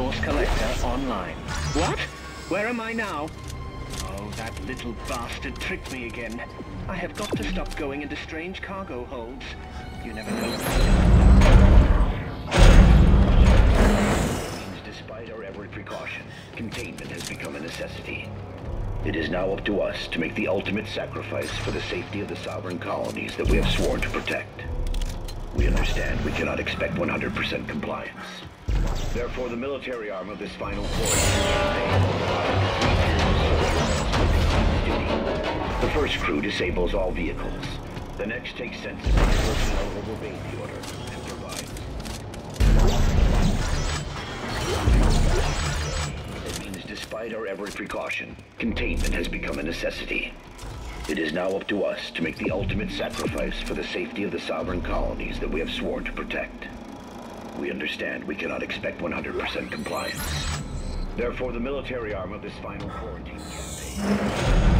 Resource collector online. What? Where am I now? Oh, that little bastard tricked me again. I have got to stop going into strange cargo holds. You never know. Despite our every precaution, containment has become a necessity. It is now up to us to make the ultimate sacrifice for the safety of the sovereign colonies that we have sworn to protect. We understand we cannot expect 100% compliance. Therefore, the military arm of this final force. The first crew disables all vehicles. The next takes sensitive personnel who obey the order and provides. It means despite our every precaution, containment has become a necessity. It is now up to us to make the ultimate sacrifice for the safety of the sovereign colonies that we have sworn to protect. We understand we cannot expect 100% compliance. Therefore, the military arm of this final quarantine campaign...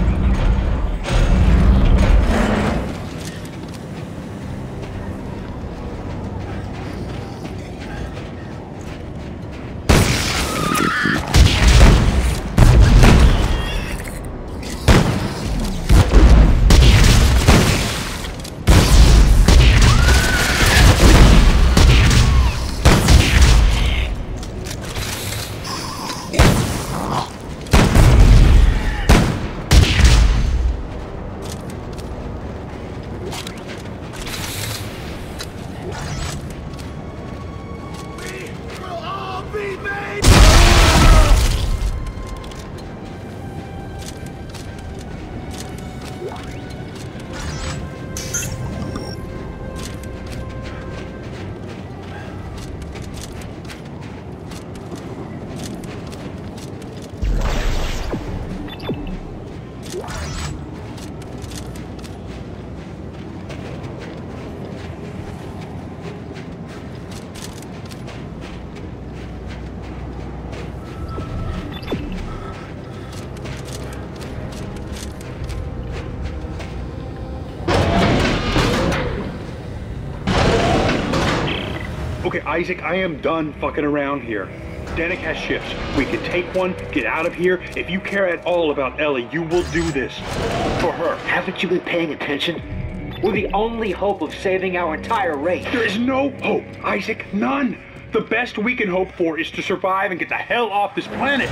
Okay, Isaac, I am done fucking around here. Danik has ships. We can take one, get out of here. If you care at all about Ellie, you will do this. For her. Haven't you been paying attention? We're the only hope of saving our entire race. There is no hope, Isaac. None. The best we can hope for is to survive and get the hell off this planet.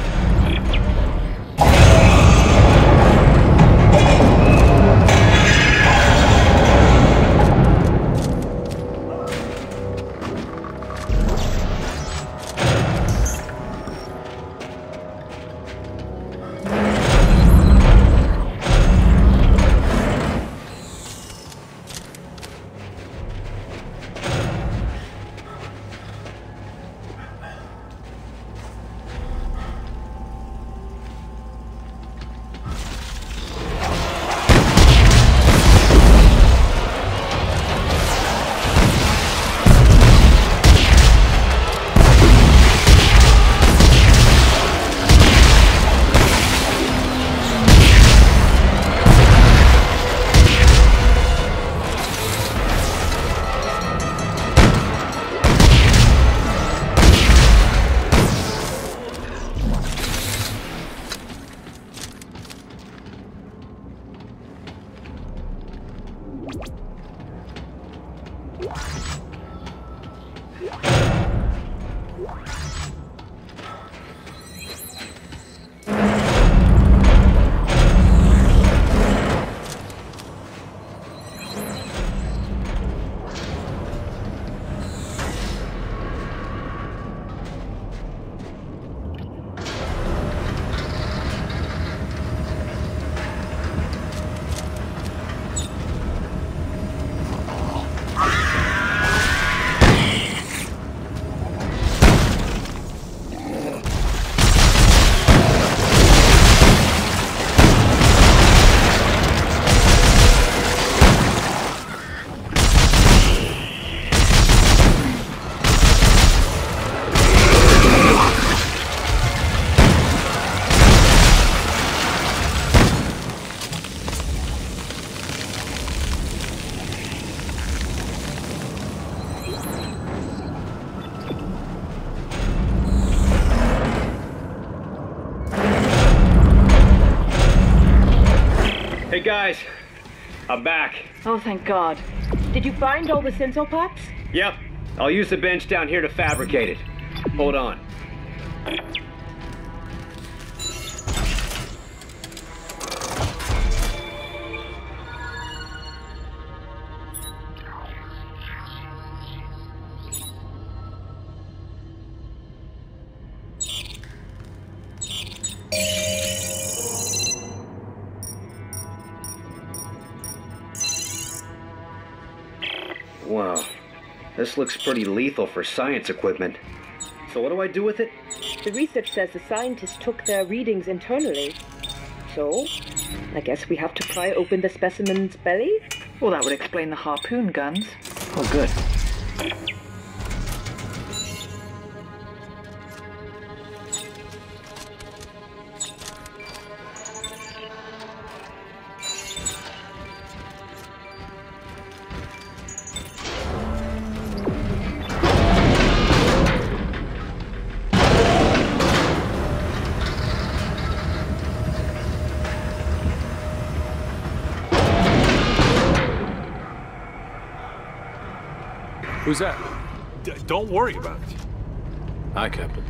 Oh, thank God. Did you find all the sensor parts? Yep, I'll use the bench down here to fabricate it. Hold on. Looks pretty lethal for science equipment. So what do I do with it? The research says the scientists took their readings internally. So, I guess we have to pry open the specimen's belly? Well, that would explain the harpoon guns. Oh, good. Who's that? D- don't worry about it. Hi, Captain.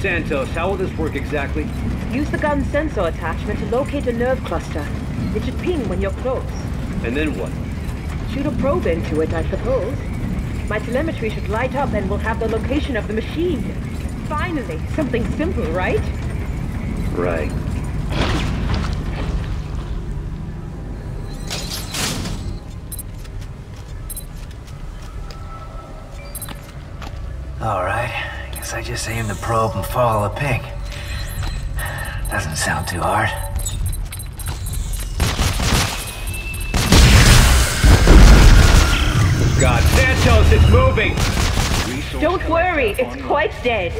Santos, how will this work exactly? Use the gun sensor attachment to locate a nerve cluster. It should ping when you're close. And then what? Shoot a probe into it, I suppose. My telemetry should light up and we'll have the location of the machine. Finally, something simple, right? Right. Just aim the probe and follow the ping. Doesn't sound too hard. God, Santos, it's moving! Don't worry, it's quite dead.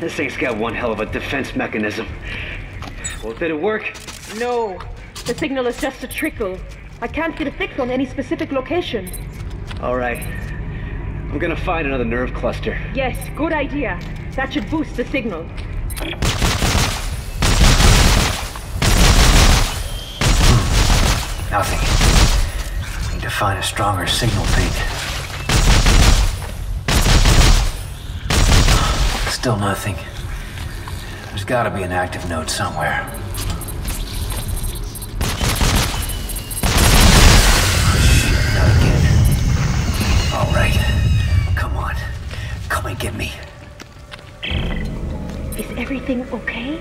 This thing's got one hell of a defense mechanism. Well, did it work? No. The signal is just a trickle. I can't get a fix on any specific location. All right. I'm gonna find another nerve cluster. Yes, good idea. That should boost the signal. Nothing. Need to find a stronger signal peak. Still nothing. There's gotta be an active node somewhere. Shit, not again. All right. Come on. Come and get me. Is everything okay?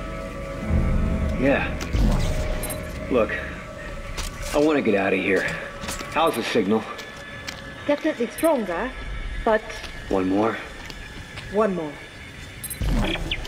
Yeah. Look, I want to get out of here. How's the signal? Definitely stronger, but One more? one more. Come on.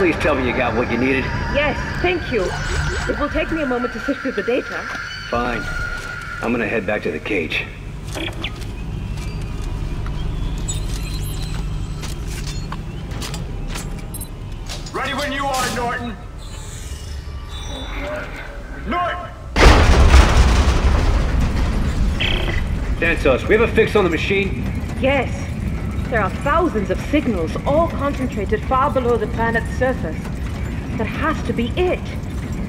Please tell me you got what you needed. Yes, thank you. It will take me a moment to sift through the data. Fine. I'm gonna head back to the cage. Ready when you are, Norton! Norton! Santos, we have a fix on the machine? Yes. There are thousands of signals, all concentrated far below the planet's surface. That has to be it.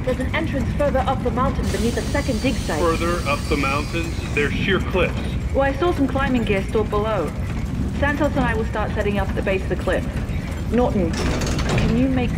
There's an entrance further up the mountain beneath a second dig site. Further up the mountains, there's sheer cliffs. Well, I saw some climbing gear stored below. Santos and I will start setting up at the base of the cliff. Norton, can you make...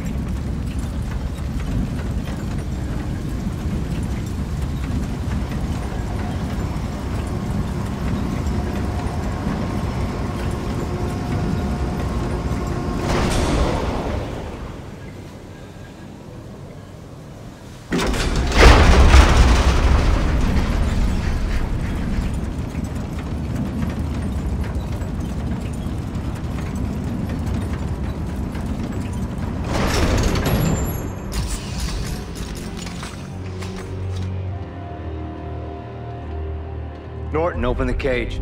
open the cage.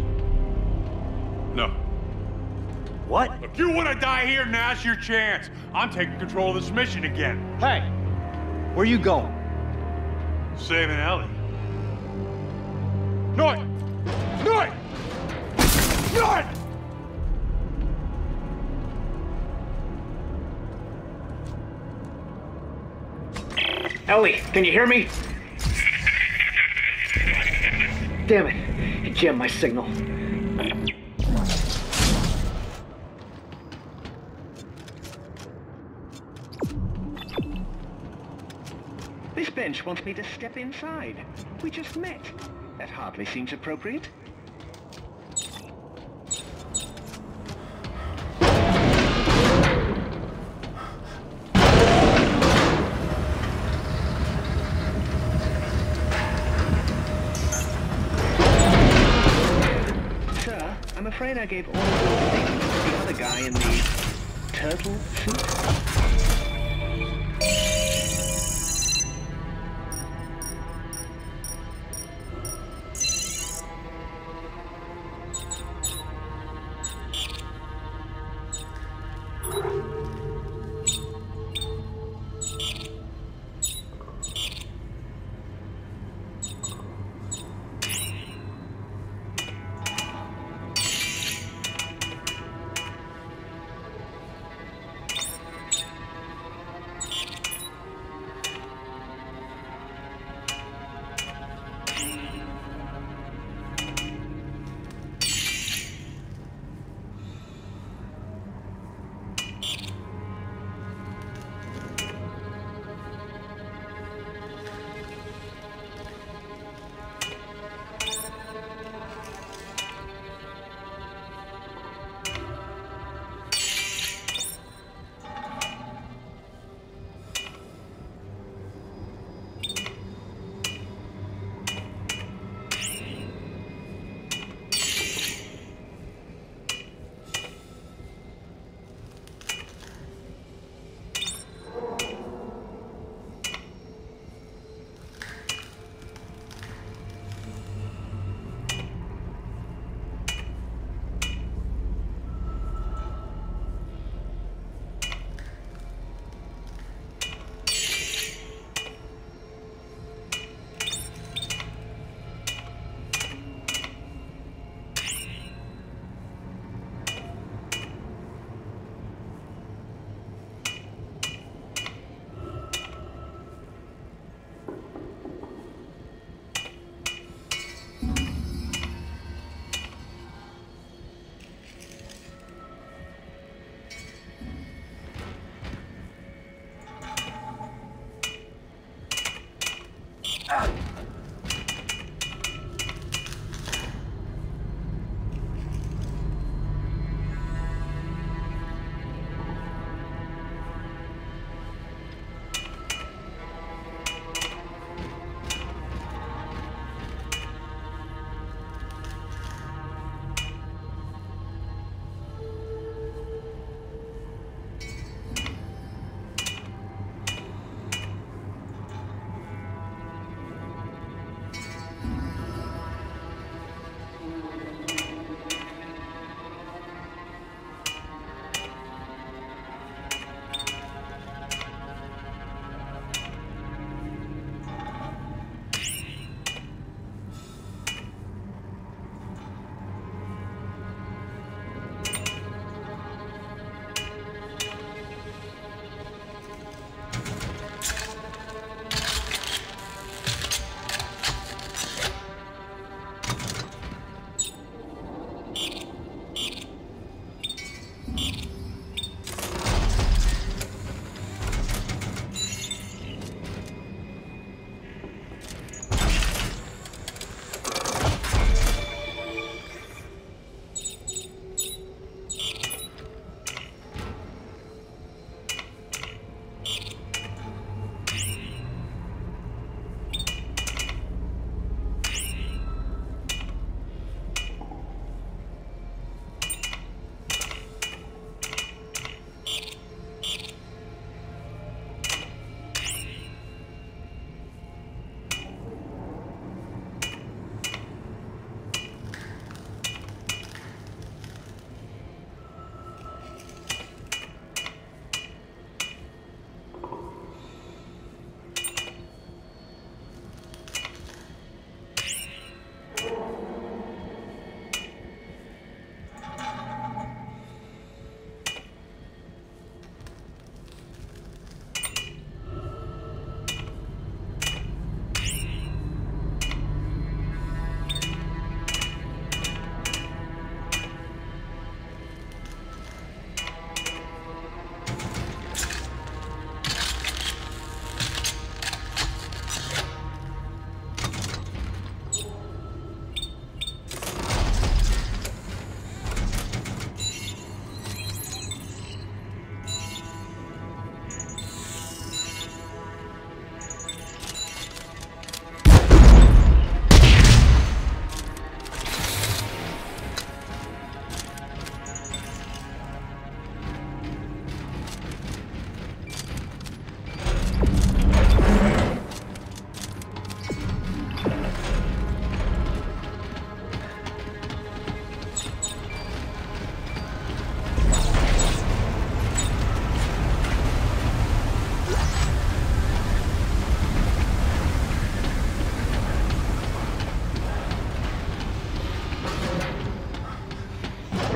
No. What? If you want to die here, now's your chance. I'm taking control of this mission again. Hey! Where are you going? Saving Ellie. Norton! Norton! Norton! Ellie, can you hear me? Damn it. Jammed my signal. This bench wants me to step inside. We just met. That hardly seems appropriate. I'm I gave all of your things to the other guy in the turtle suit.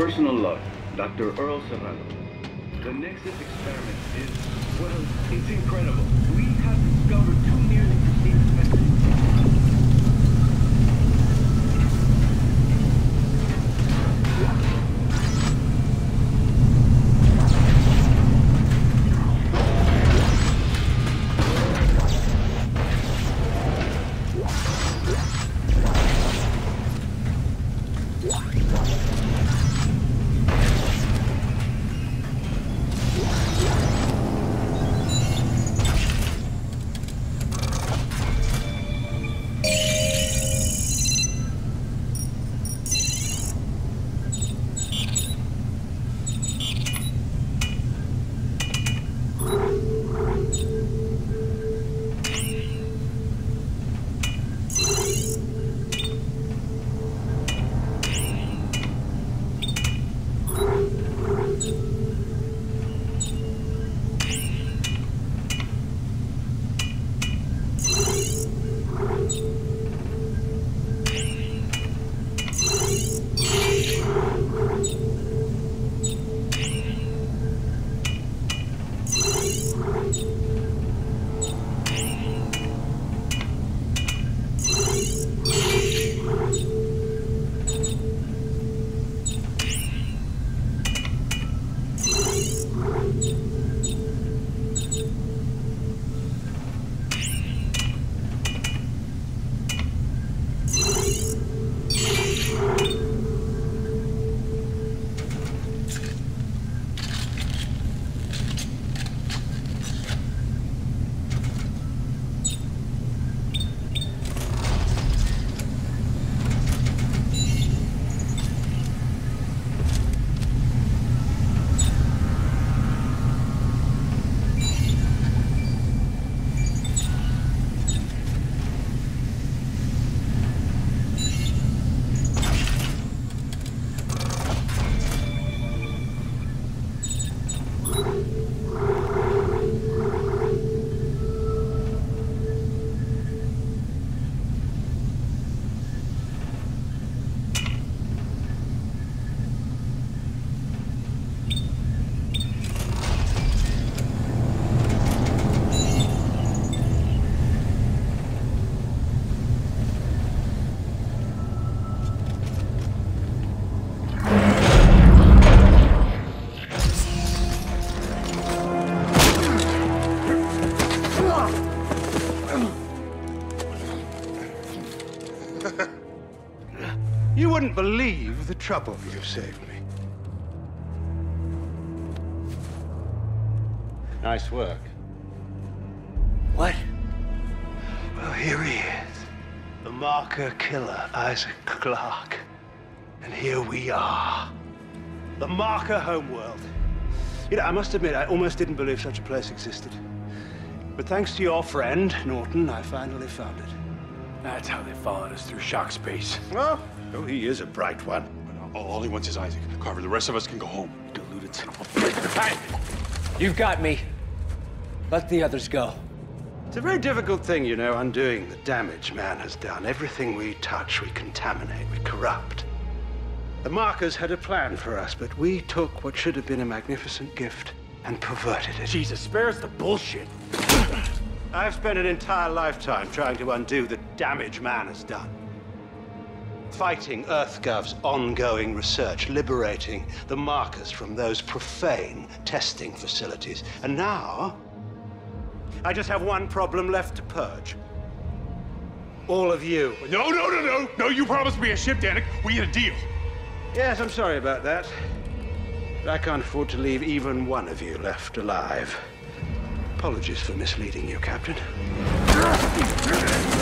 Personal log, Dr. Earl Serrano. The Nexus experiment is, well, it's incredible. We have discovered believe the trouble you've saved me. Nice work. What? Well, here he is. The marker killer, Isaac Clarke. And here we are. The marker homeworld. You know, I must admit, I almost didn't believe such a place existed. But thanks to your friend, Norton, I finally found it. That's how they followed us through shock space. Well, oh, he is a bright one. All, all he wants is Isaac. Carver, the rest of us can go home. Deluded son of Hey! You've got me. Let the others go. It's a very difficult thing, you know, undoing the damage man has done. Everything we touch, we contaminate, we corrupt. The markers had a plan for us, but we took what should have been a magnificent gift and perverted it. Jesus, spare us the bullshit. I've spent an entire lifetime trying to undo the damage man has done. Fighting EarthGov's ongoing research, liberating the markers from those profane testing facilities. And now, I just have one problem left to purge. All of you. No, no, no, no! No, you promised me a ship, Danik. We had a deal. Yes, I'm sorry about that. But I can't afford to leave even one of you left alive. Apologies for misleading you, Captain. Ah!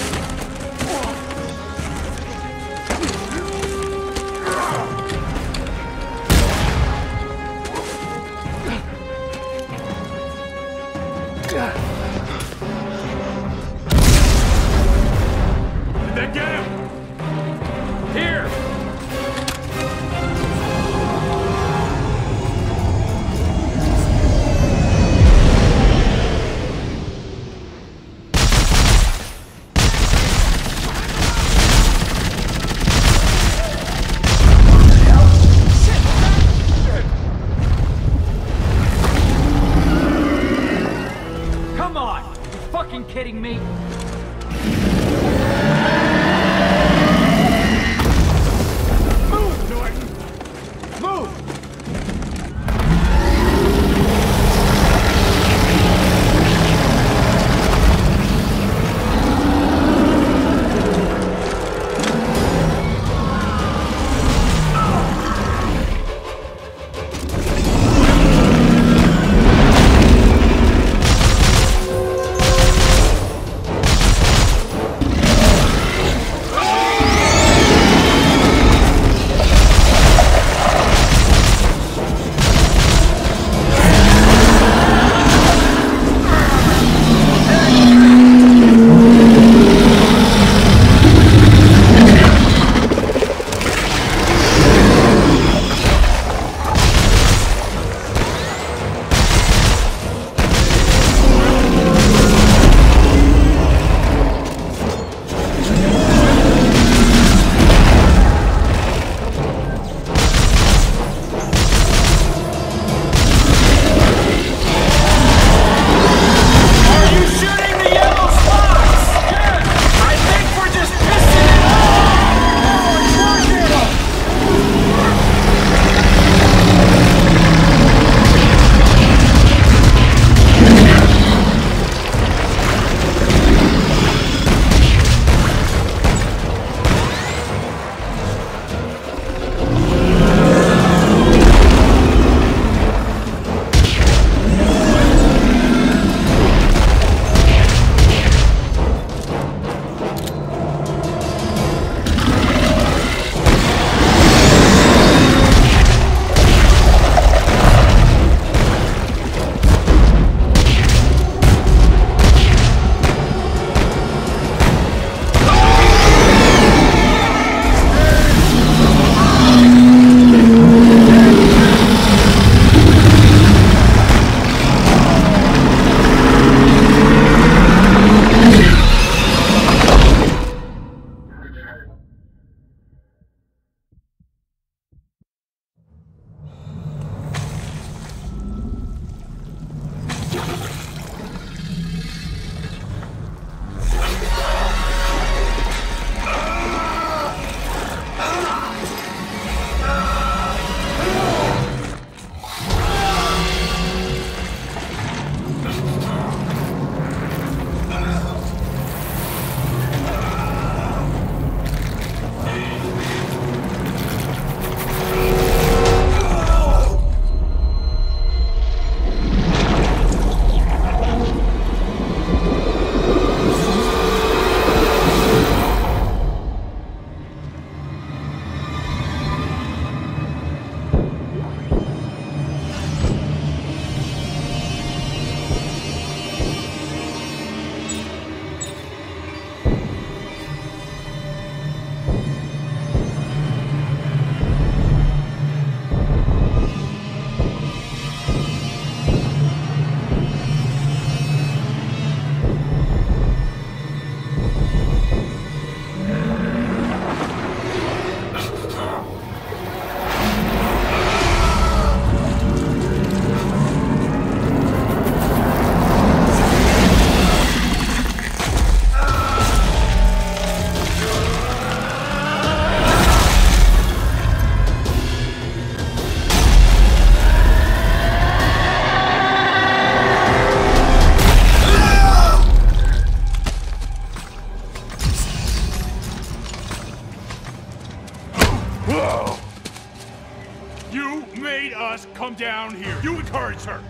Encouraged her.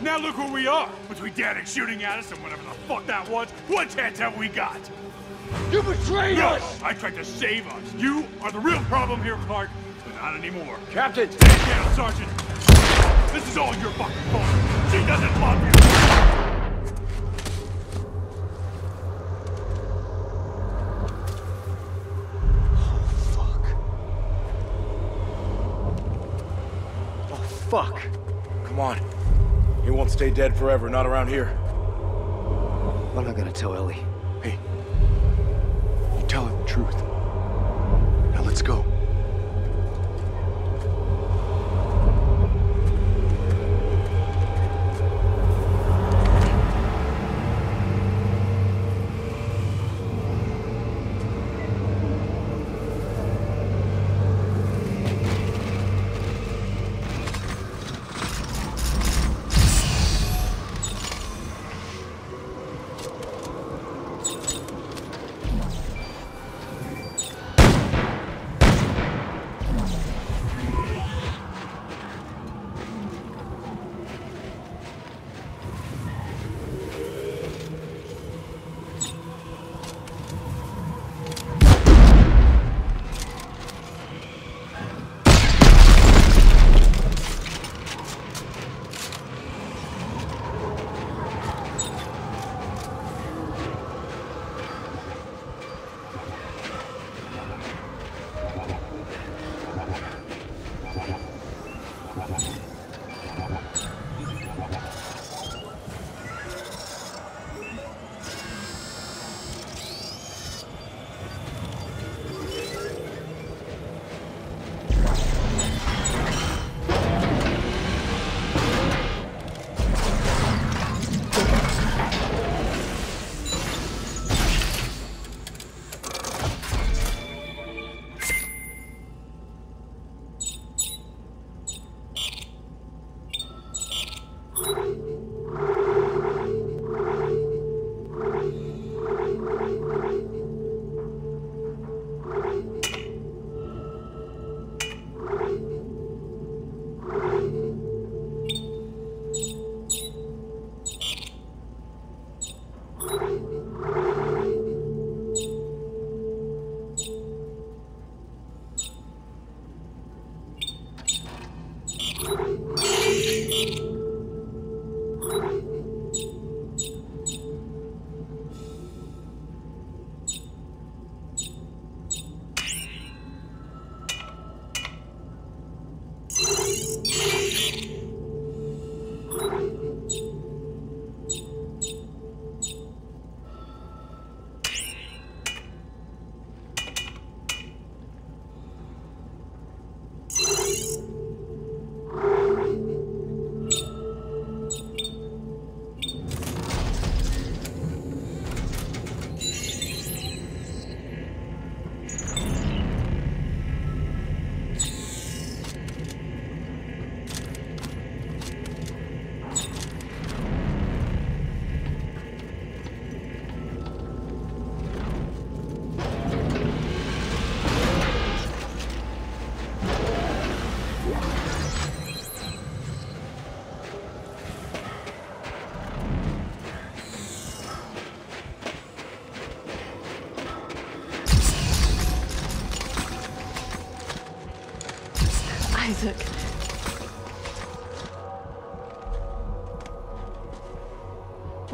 Now look where we are. Between Danik shooting at us and whatever the fuck that was, what chance have we got? You betrayed no, us! I tried to save us. You are the real problem here, Clarke, but not anymore. Captain! Stand down, Sergeant. This is all your fucking fault. She doesn't love you. Fuck. Come on. He won't stay dead forever, not around here. I'm not gonna tell Ellie.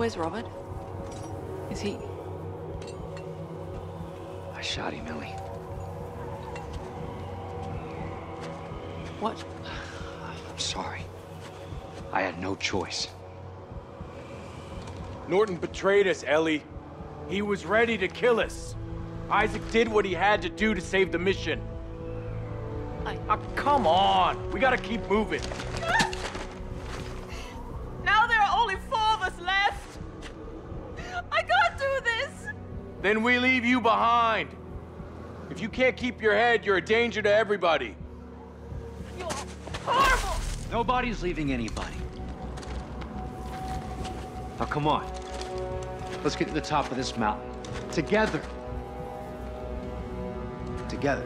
Where's Robert? Is he... I shot him, Ellie. What? I'm sorry. I had no choice. Norton betrayed us, Ellie. He was ready to kill us. Isaac did what he had to do to save the mission. I... Ah, come on! We gotta keep moving. You can't keep your head, you're a danger to everybody. You're horrible. Nobody's leaving anybody. Now, come on. Let's get to the top of this mountain. Together. Together.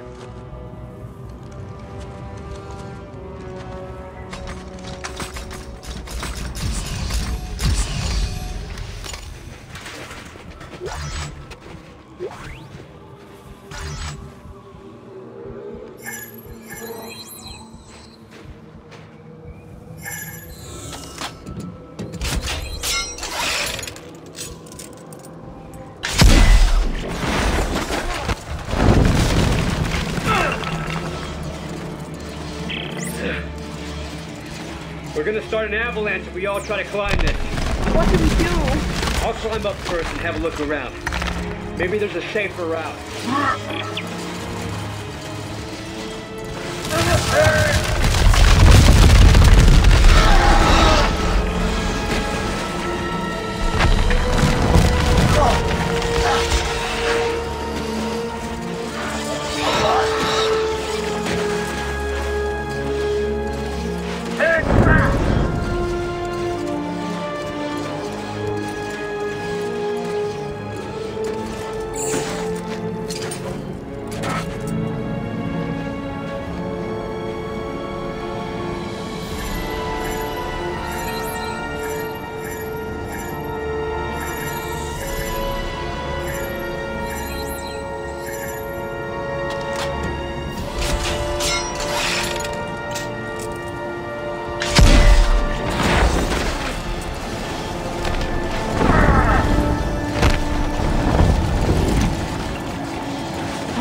We all try to climb this. What do we do? I'll climb up first and have a look around. Maybe there's a safer route.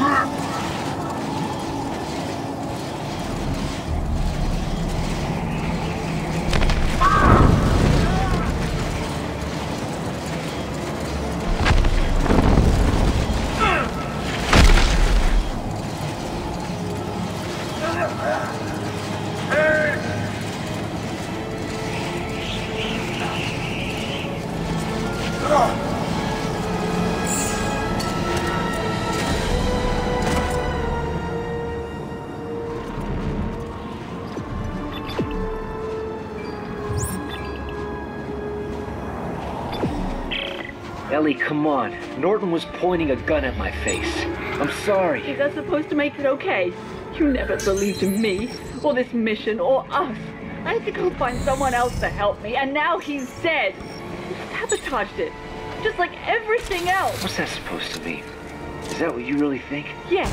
啊！Ellie, come on. Norton was pointing a gun at my face. I'm sorry. Is that supposed to make it okay? You never believed in me, or this mission, or us. I had to go find someone else to help me, and now he's dead. You sabotaged it. Just like everything else. What's that supposed to mean? Is that what you really think? Yes,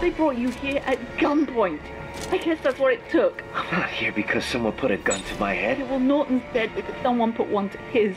they brought you here at gunpoint. I guess that's what it took. I'm not here because someone put a gun to my head. Okay, well, Norton's dead because someone put one to his.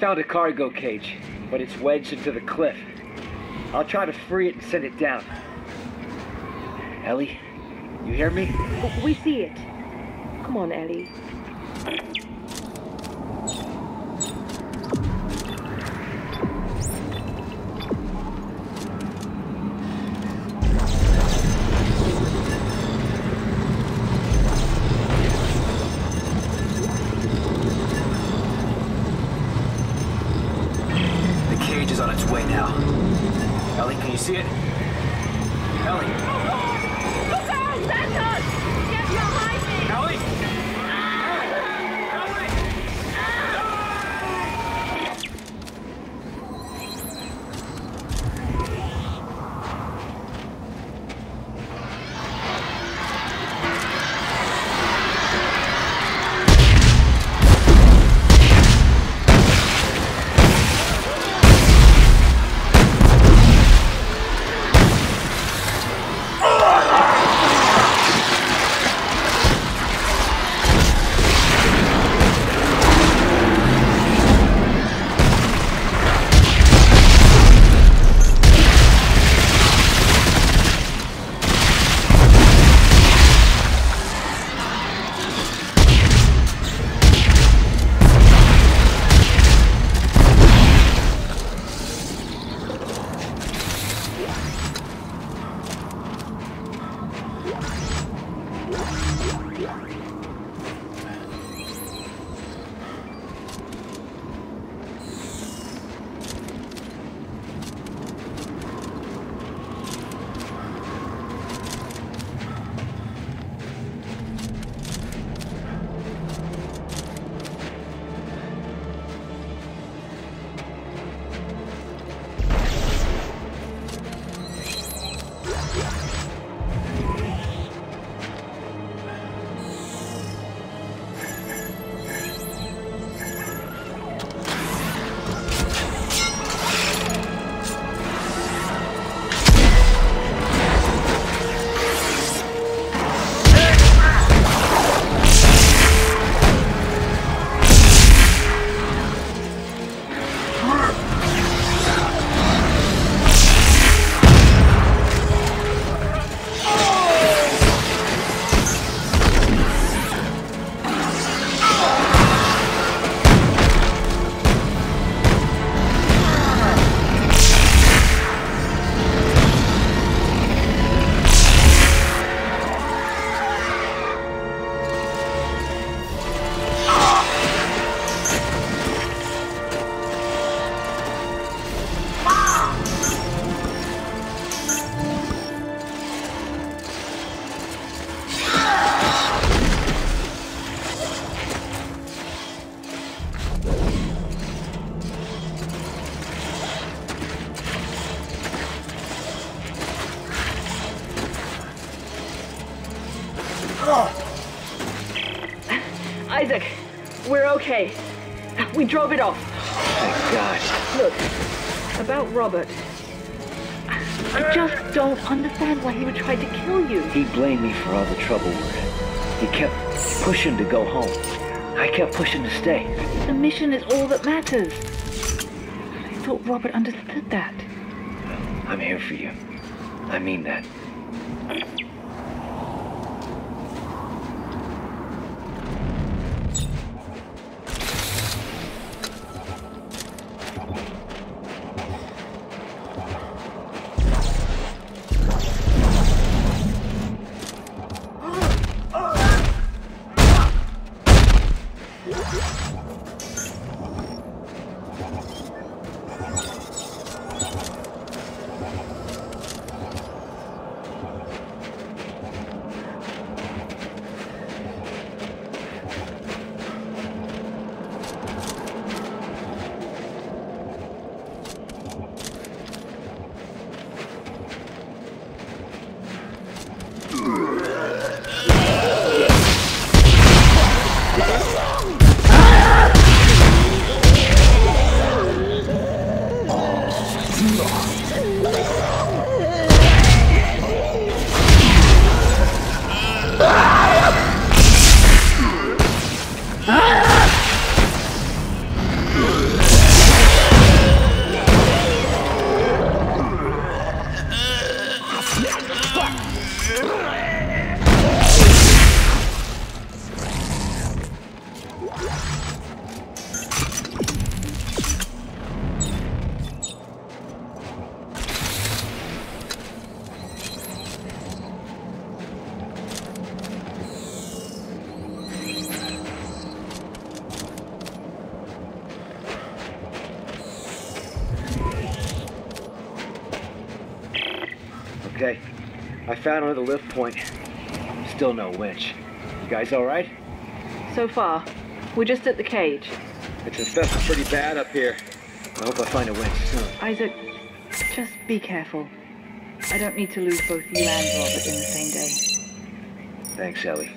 Found a cargo cage, but it's wedged into the cliff. I'll try to free it and send it down. Ellie, you hear me? We see it. Come on, Ellie. Drove it off. Thank God. Look, about Robert. I just don't understand why he would try to kill you. He blamed me for all the trouble we're in. He kept pushing to go home. I kept pushing to stay. The mission is all that matters. I thought Robert understood that. I'm here for you. I mean that. Found another lift point. Still no winch. You guys alright? So far, we're just at the cage. It's infested pretty bad up here. I hope I find a winch soon. Isaac, just be careful. I don't need to lose both you and Robert in the same day. Thanks, Ellie.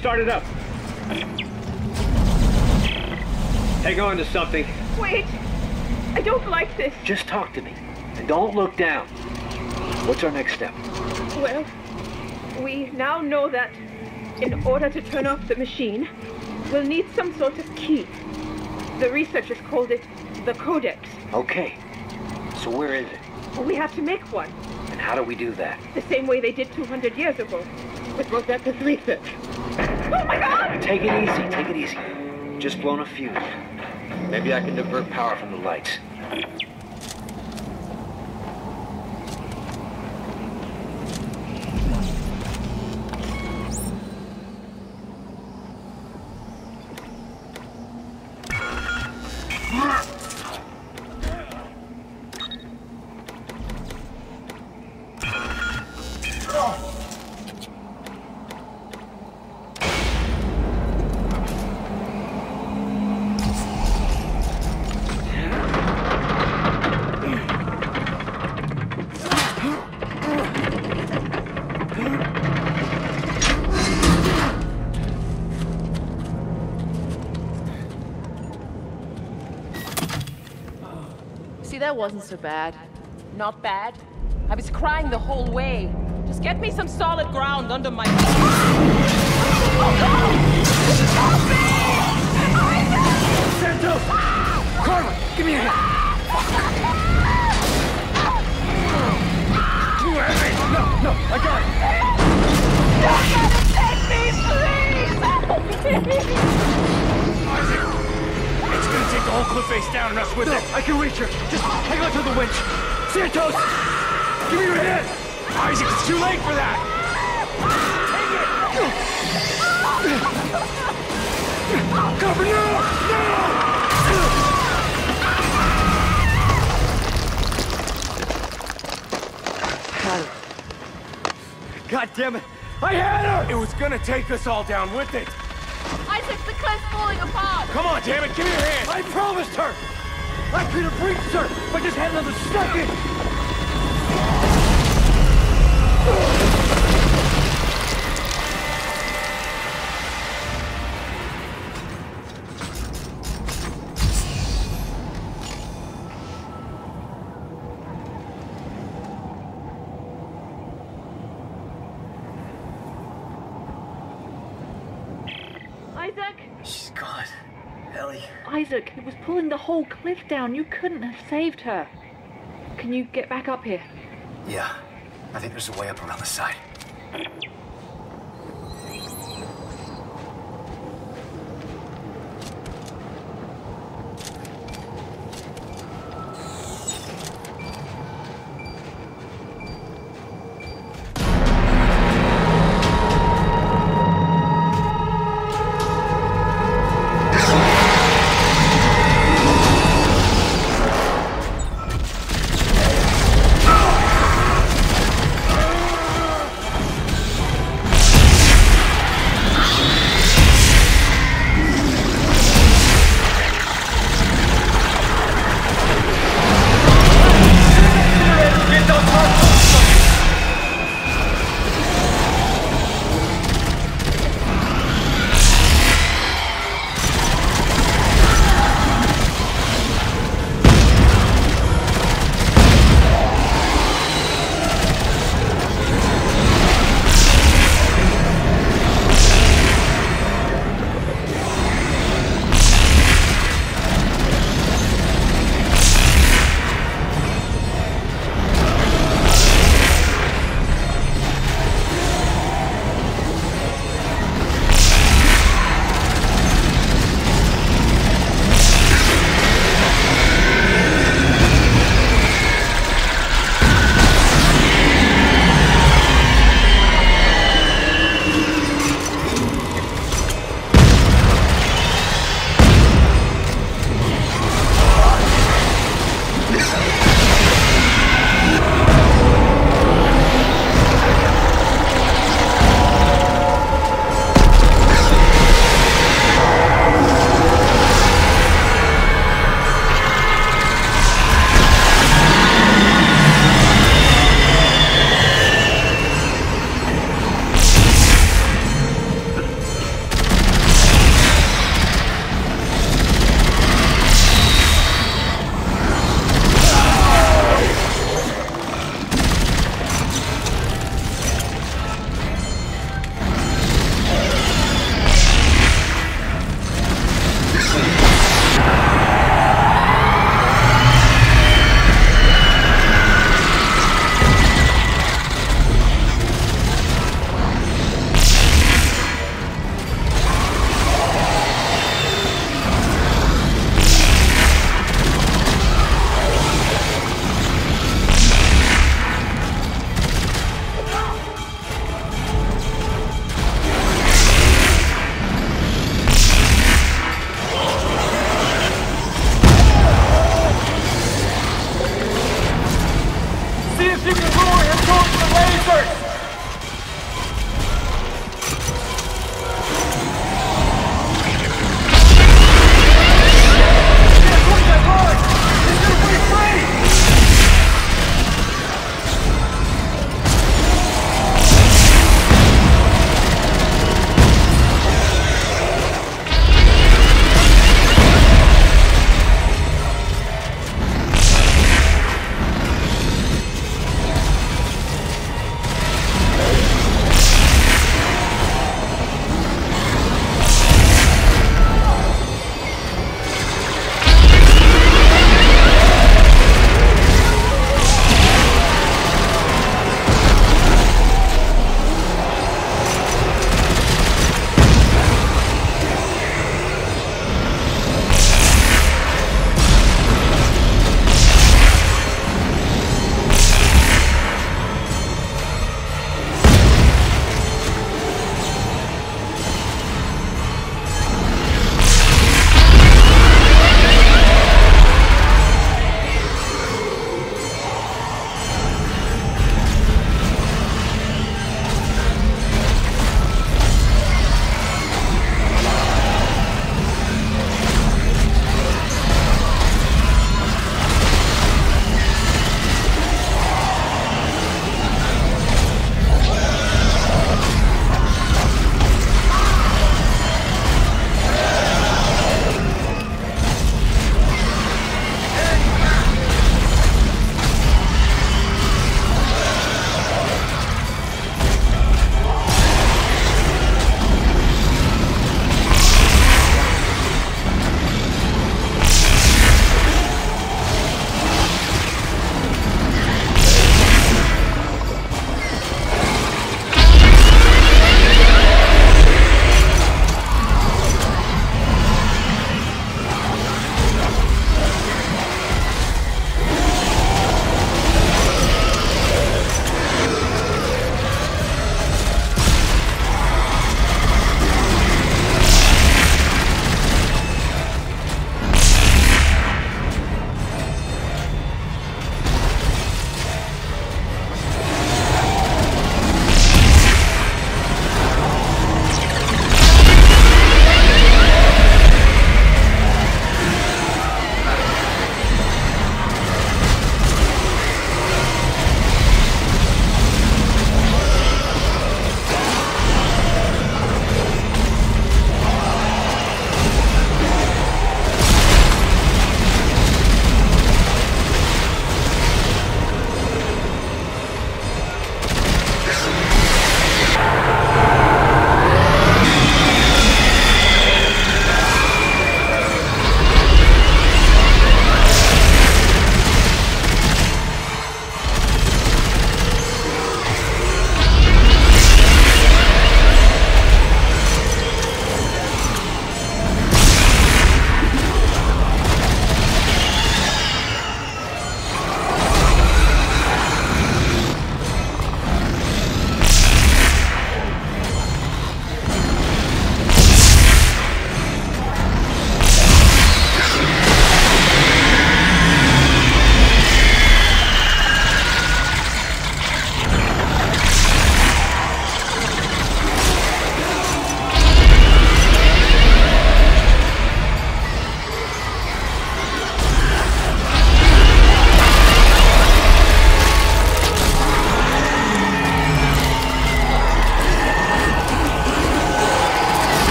Start it up. Hang on to something. Wait! I don't like this. Just talk to me. And don't look down. What's our next step? Well, we now know that in order to turn off the machine, we'll need some sort of key. The researchers called it the Codex. Okay. So where is it? We have to make one, And how do we do that? the same way they did 200 years ago, with Rosetta's research. Oh my god! Take it easy, take it easy. Just blown a fuse. Maybe I can divert power from the lights. Wasn't so bad. Not bad. I was crying the whole way. Just get me some solid ground under my feet. Oh, God! Help me! Santos! Carver, give me a hand! No, no, I got Take me, please! Isaac! Gonna take the whole cliff face down and us with no, it. I can reach her. Just hang on to the winch. Santos! Give me your hand! Isaac, it's too late for that! Take it! Cover now! No! God damn it! I had her! It was gonna take us all down with it. Isaac, the cliff's falling apart! Come on, damn it, give me your hand! I promised her! I could have reached her if I just had another second! Isaac! She's gone. Ellie. Isaac, it was pulling the whole cliff down. You couldn't have saved her. Can you get back up here? Yeah. I think there's a way up around the side.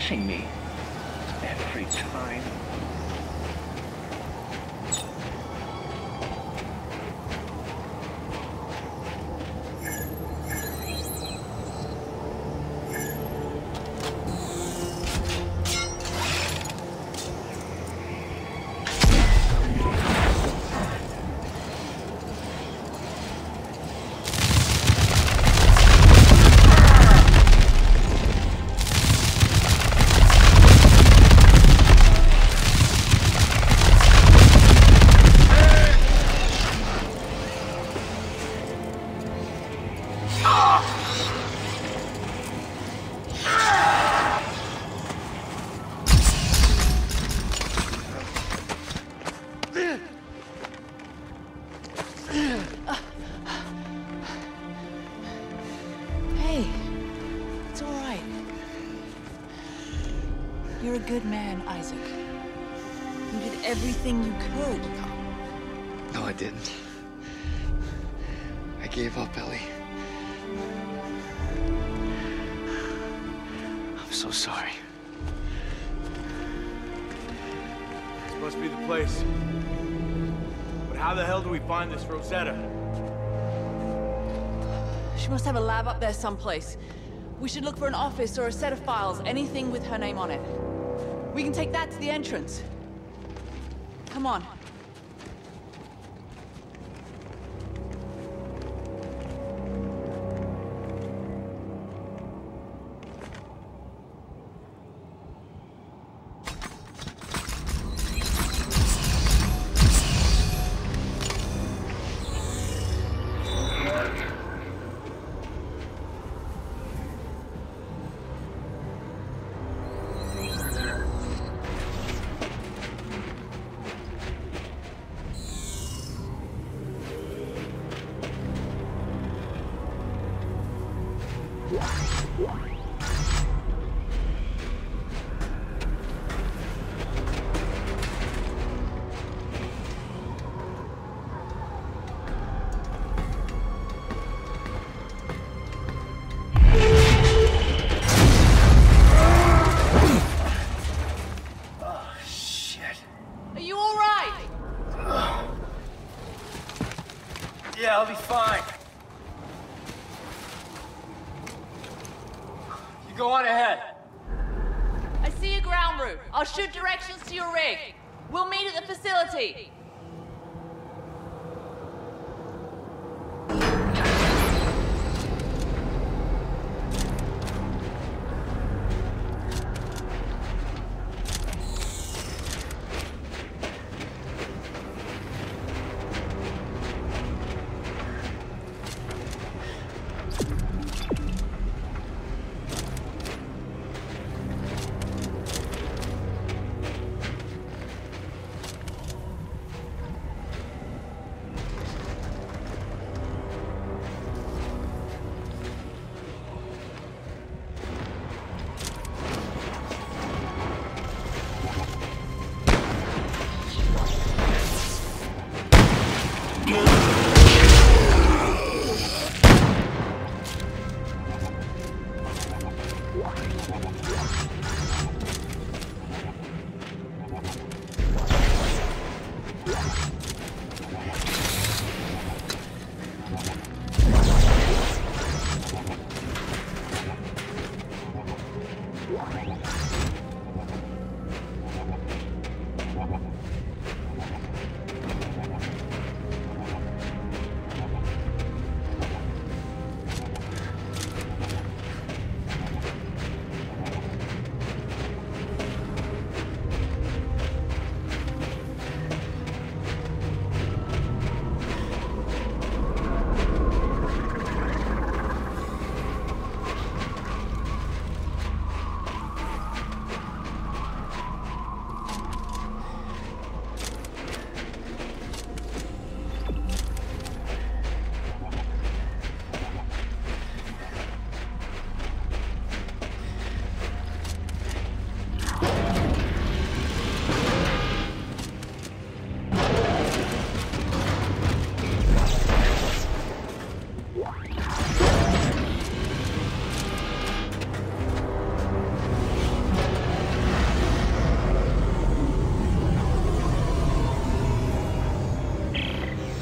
watching me. upstairs someplace. We should look for an office or a set of files, anything with her name on it. We can take that to the entrance.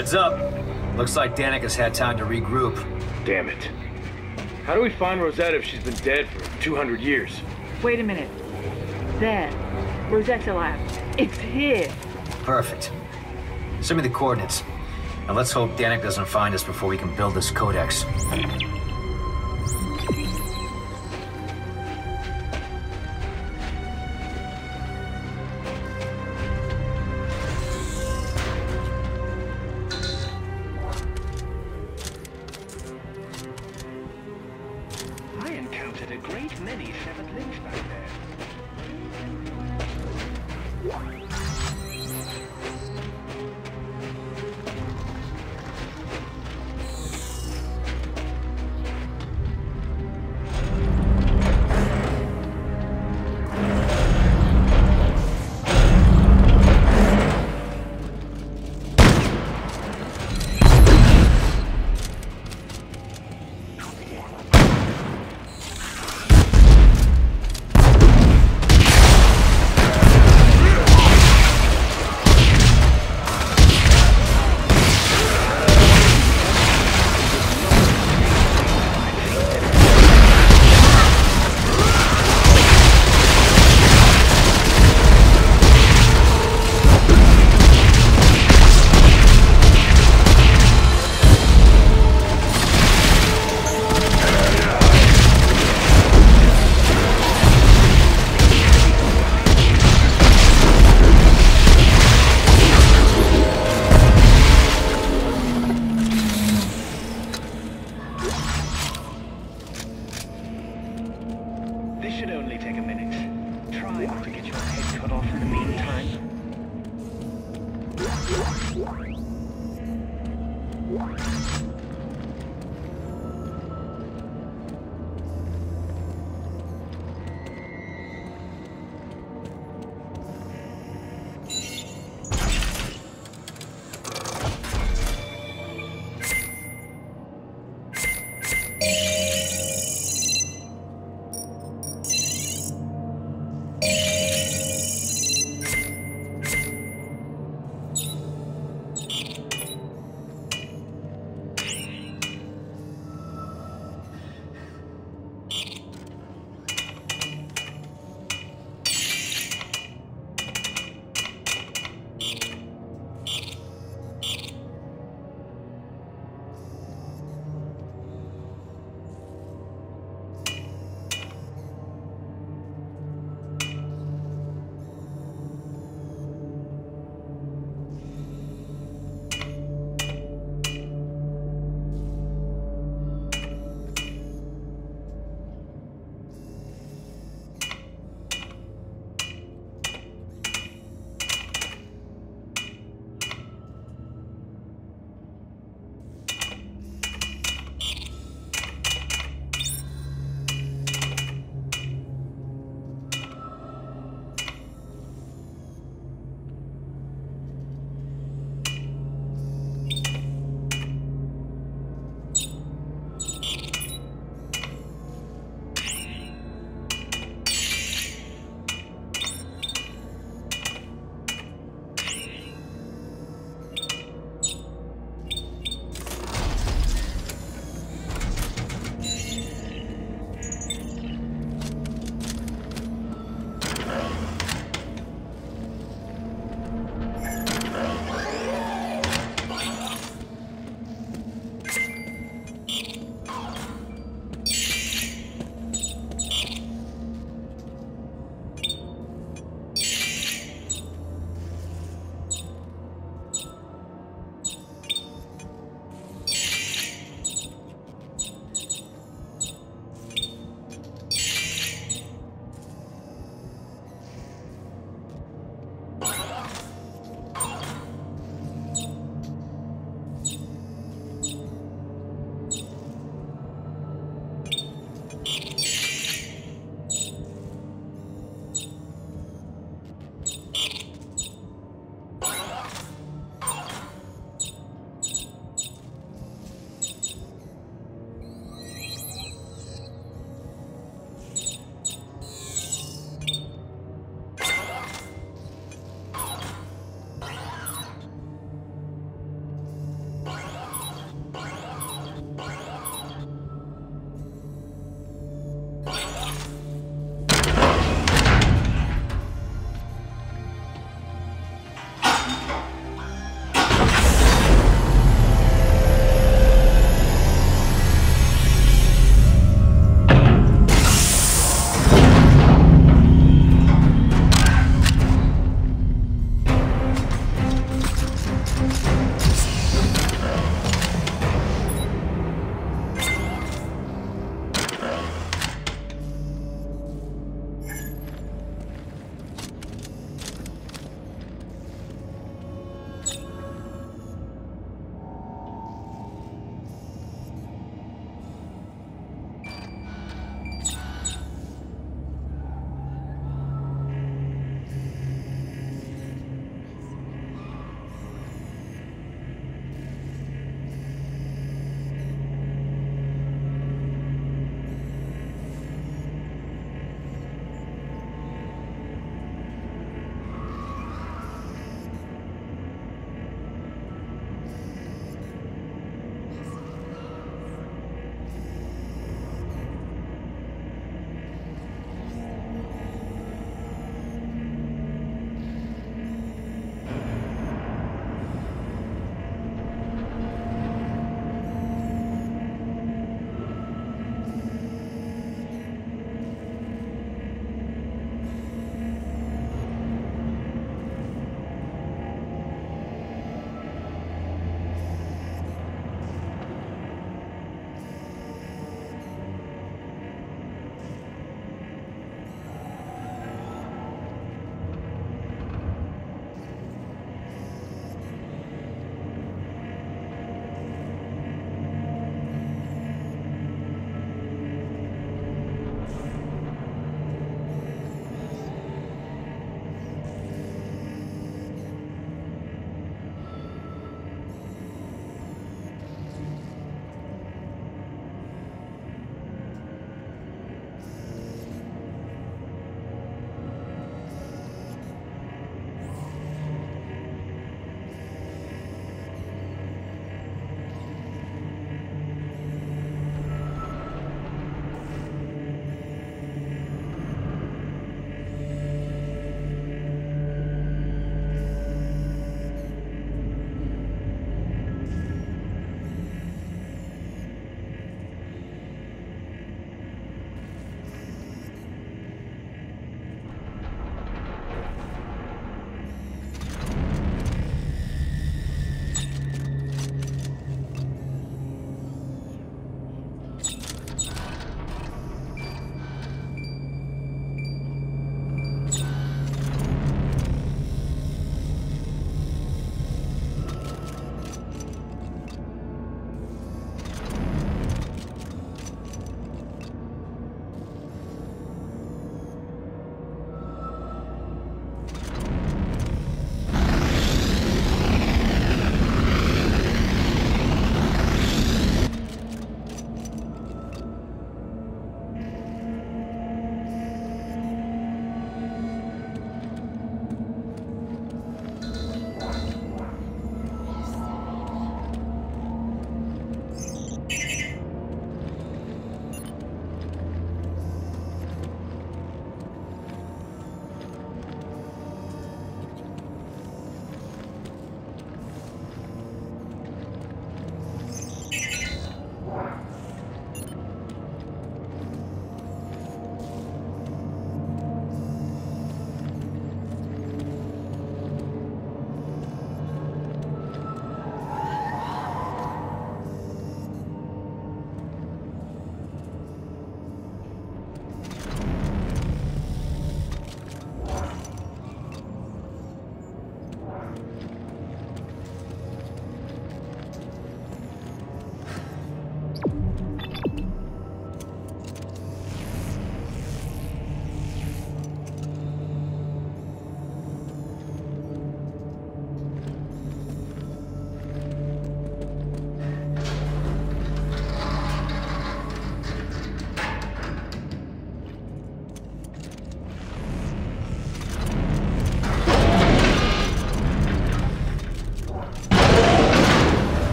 Heads up. Looks like Danik has had time to regroup. Damn it. How do we find Rosetta if she's been dead for 200 years? Wait a minute. There. Rosetta Lab. It's here. Perfect. Send me the coordinates. And let's hope Danik doesn't find us before we can build this codex.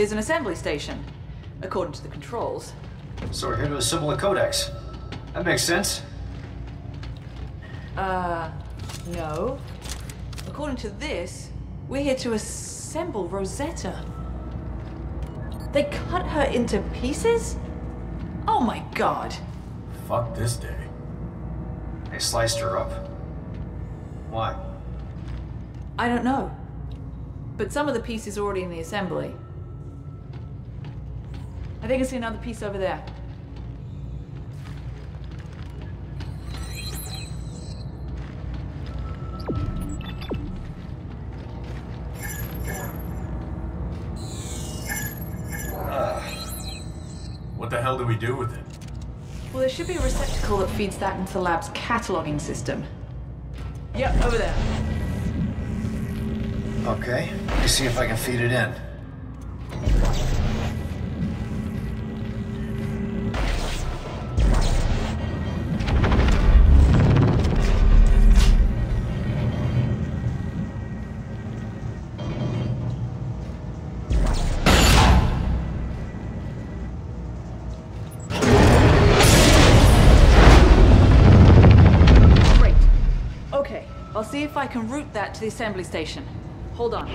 Is an assembly station, according to the controls. So we're here to assemble a codex. That makes sense. Uh, no. According to this, we're here to assemble Rosetta. They cut her into pieces? Oh my god. Fuck this day. They sliced her up. Why? I don't know. But some of the pieces are already in the assembly. I think I see another piece over there. Ah. What the hell do we do with it? Well, there should be a receptacle that feeds that into the lab's cataloging system. Yep, over there. Okay, let me see if I can feed it in. To the assembly station. Hold on.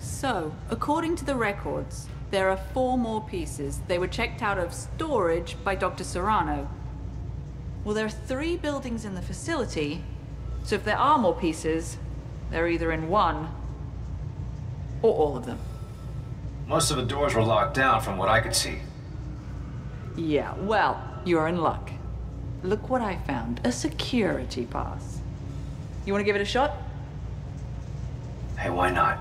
So, according to the records, there are four more pieces. They were checked out of storage by Dr. Serrano. Well, there are three buildings in the facility, so if there are more pieces, they're either in one or all of them. Most of the doors were locked down from what I could see. Yeah, well, you're in luck. Look what I found a security pass. You want to give it a shot? Hey, why not?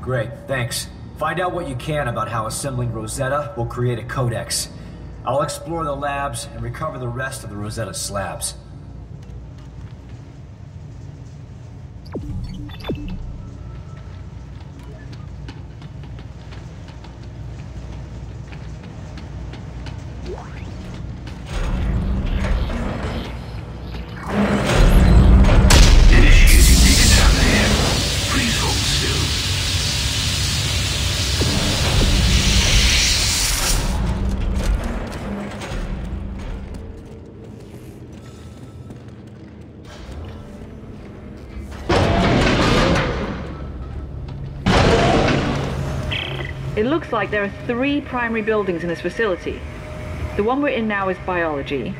Great, thanks. Find out what you can about how assembling Rosetta will create a codex. I'll explore the labs and recover the rest of the Rosetta slabs. Looks like there are three primary buildings in this facility. The one we're in now is biology.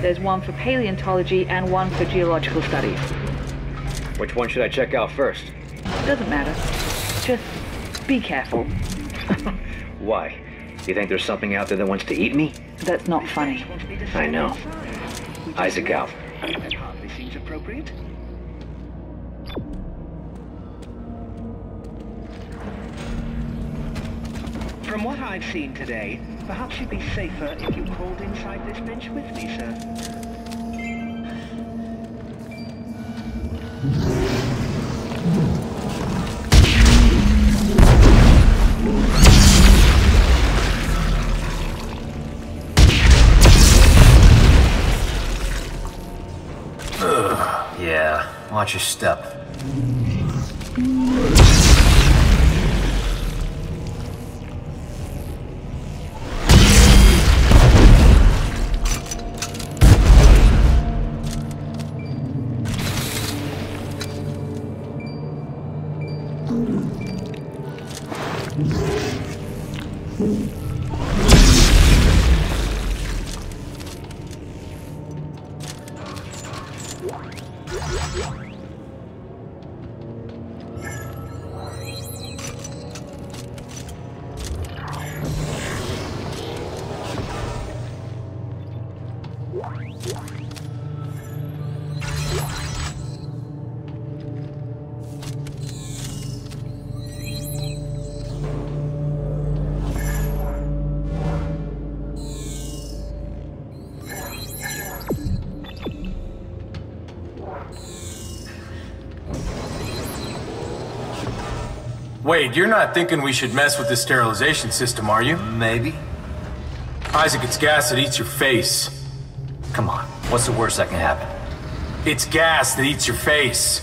There's one for paleontology and one for geological studies. Which one should I check out first? Doesn't matter. Just be careful. Why? You think there's something out there that wants to eat me? That's not funny. I know. Isaac out. I've seen today, perhaps you'd be safer if you crawled inside this bench with me, sir. Yeah, watch your step. Wait, you're not thinking we should mess with the sterilization system, are you? Maybe. Isaac, it's gas that eats your face. Come on, what's the worst that can happen? It's gas that eats your face.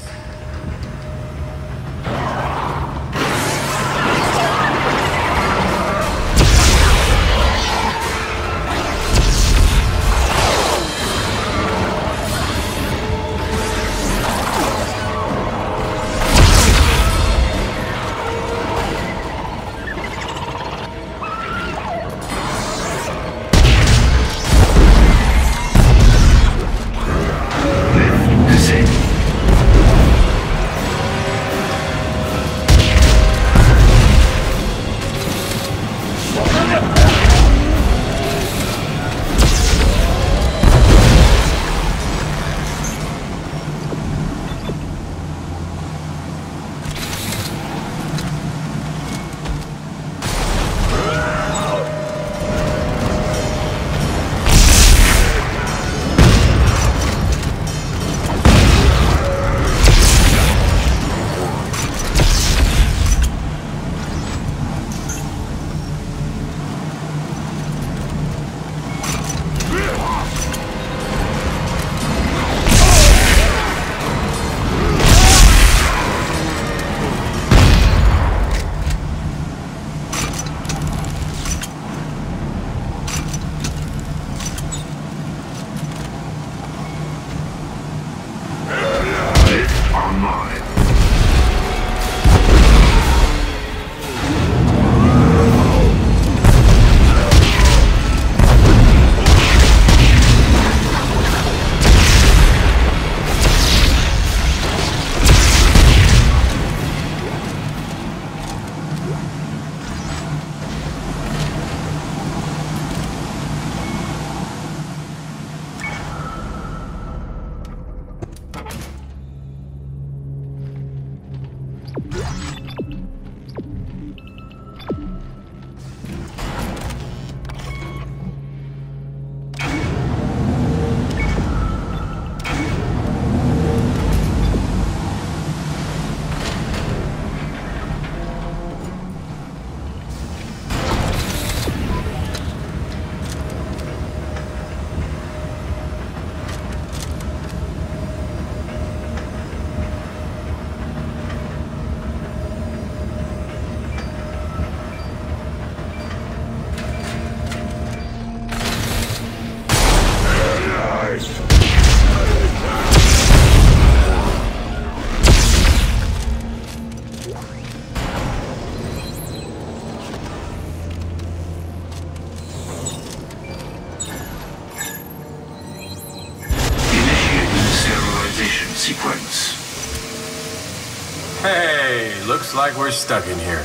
Looks like we're stuck in here.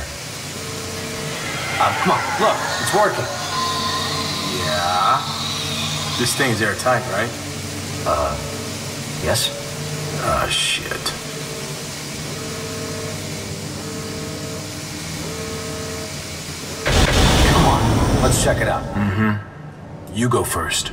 Uh, come on, look, it's working. Yeah. This thing's airtight, right? Uh, yes. Ah, shit. Come on, let's check it out. Mm-hmm. You go first.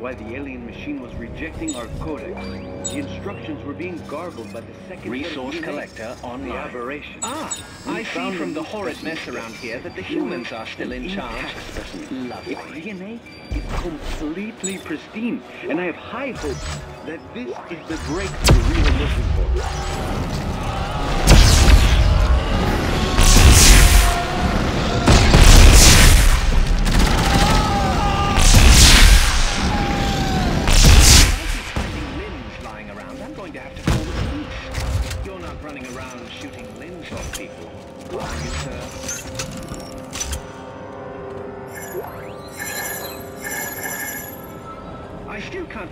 Why the alien machine was rejecting our codex. The instructions were being garbled by the second Resource collector collector The aberration. Ah, We I see from the horrid mess around here that the humans are still in charge. Lovely. Its DNA is completely pristine, and I have high hopes that this is the breakthrough we were looking for.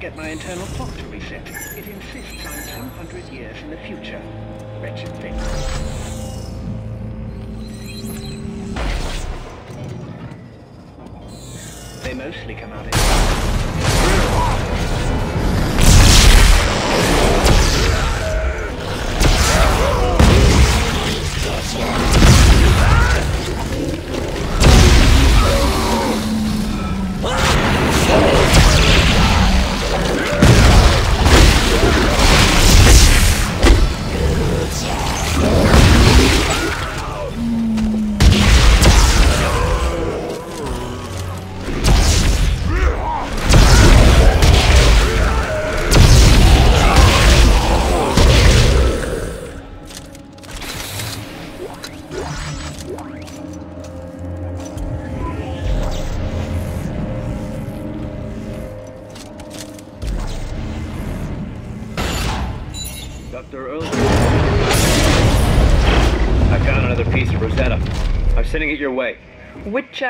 Get my internal clock to reset. It insists on 200 years in the future. Wretched thing. They mostly come out in...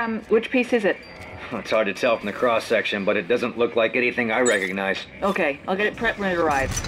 um, which piece is it? It's hard to tell from the cross section, but it doesn't look like anything I recognize. Okay, I'll get it prepped when it arrives.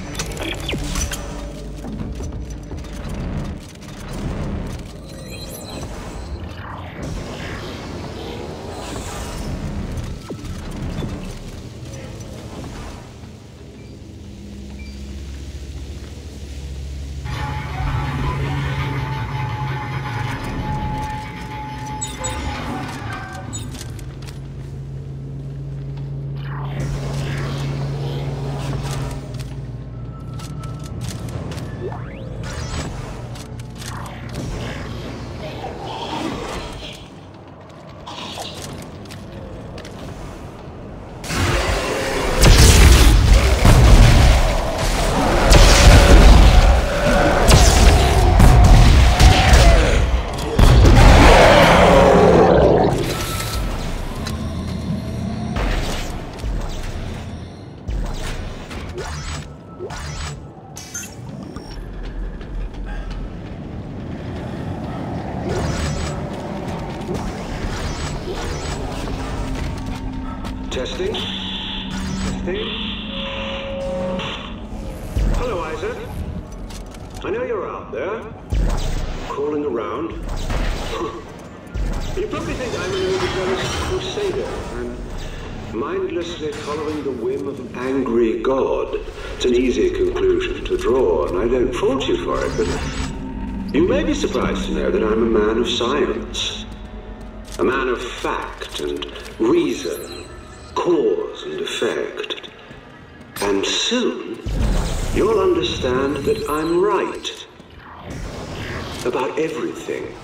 Reason, cause and effect. And soon, you'll understand that I'm right. About everything.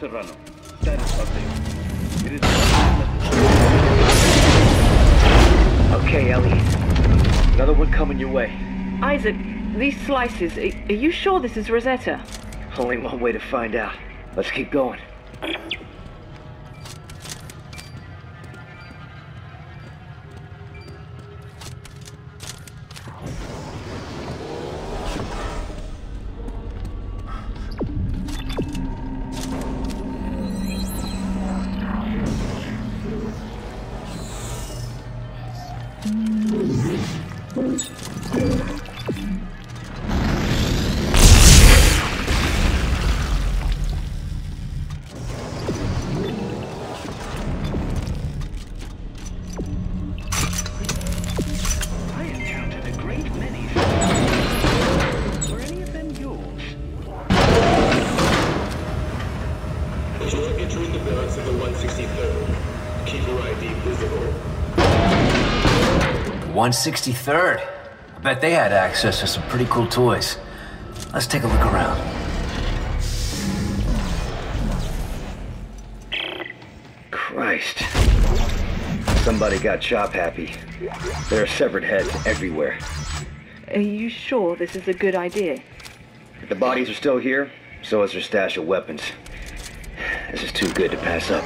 Serrano. Status update. It is... Okay, Ellie. Another one coming your way. Isaac, these slices, are, are you sure this is Rosetta? Only one way to find out. Let's keep going. 163rd. I bet they had access to some pretty cool toys. Let's take a look around. Christ. Somebody got chop happy. There are severed heads everywhere. Are you sure this is a good idea? The bodies are still here, so is their stash of weapons. This is too good to pass up.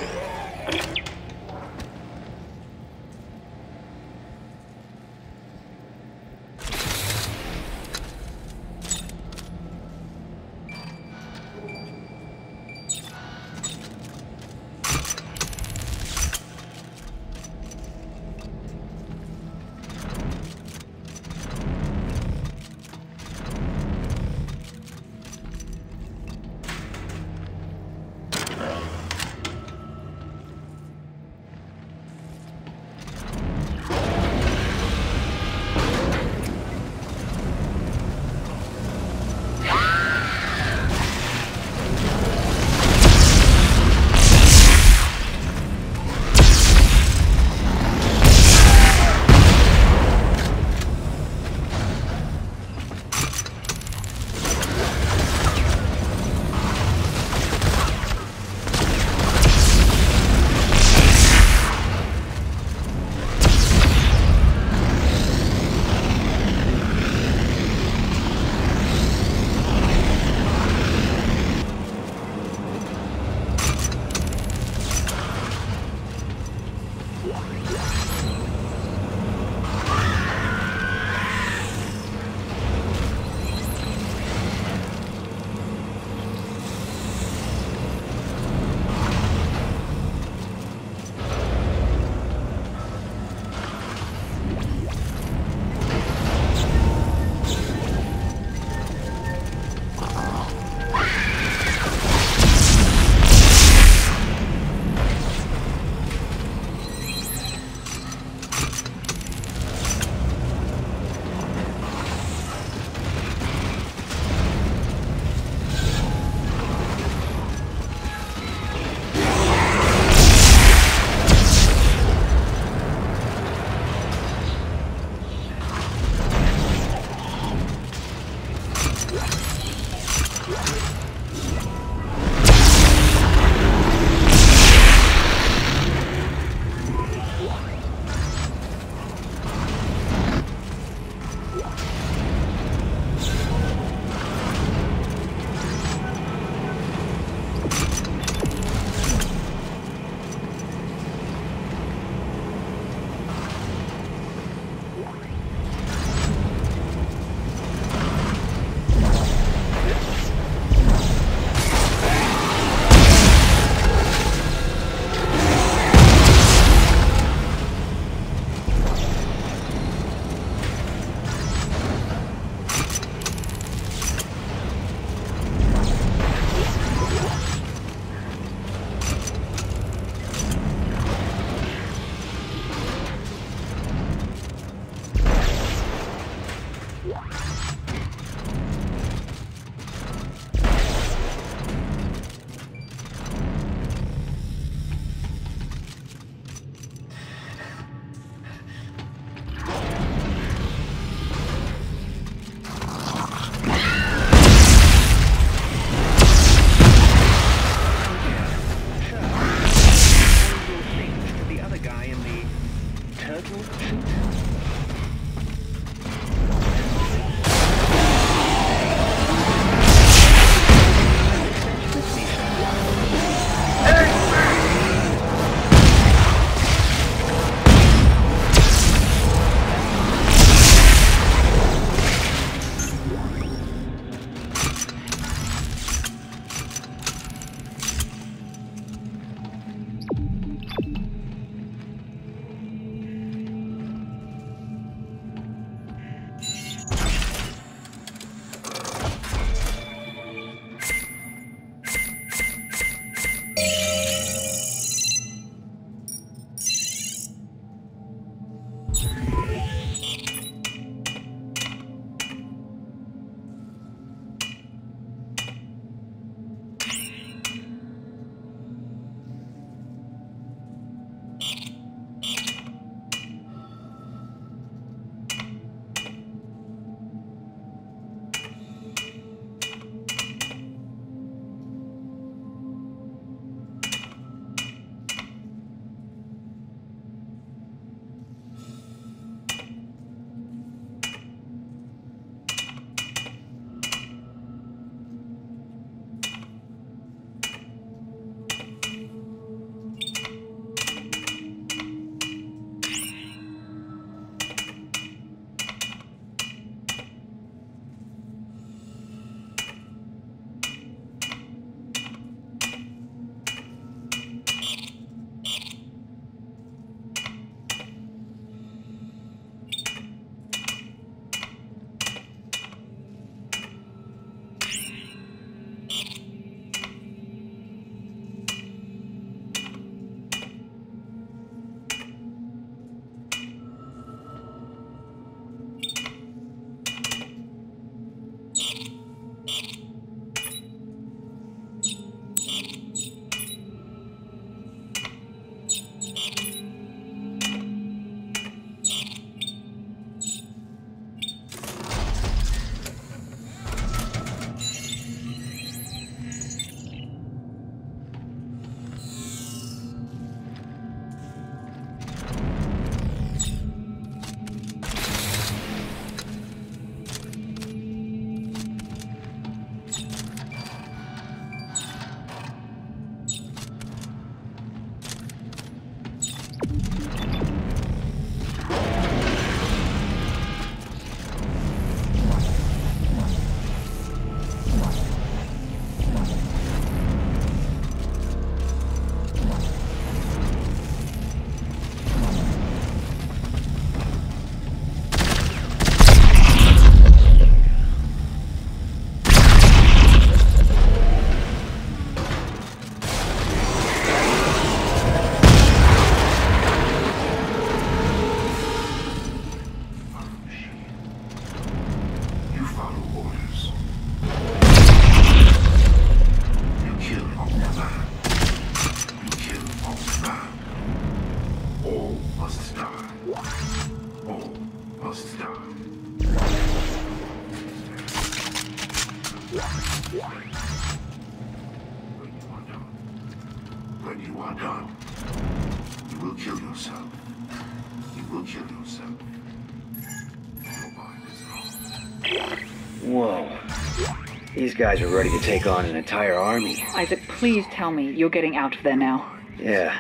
Guys are ready to take on an entire army. Isaac, please tell me you're getting out of there now. Yeah.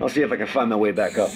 I'll see if I can find my way back up.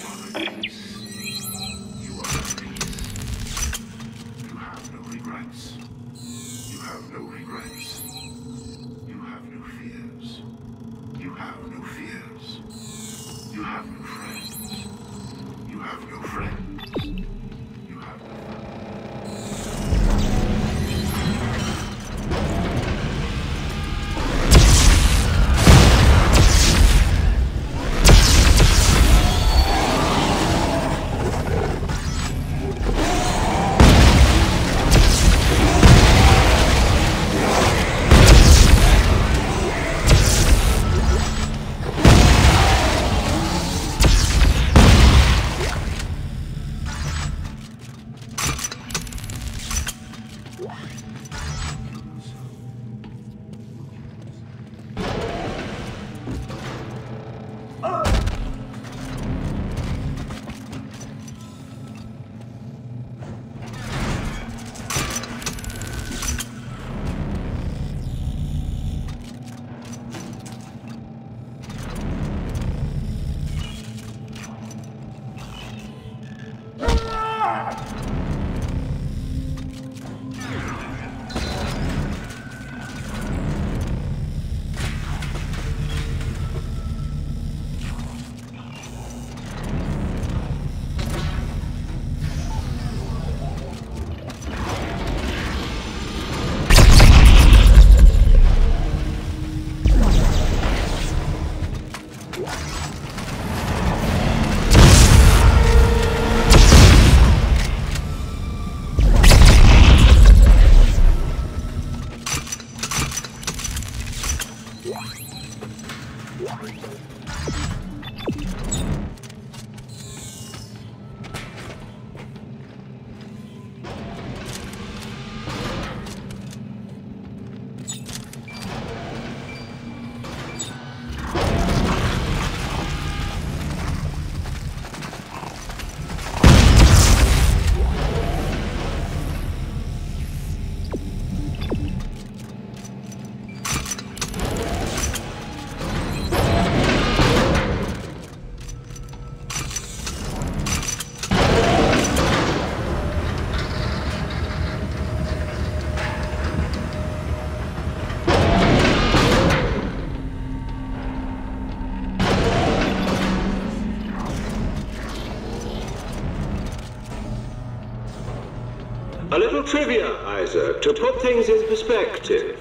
Trivia, Isaac, to put things in perspective.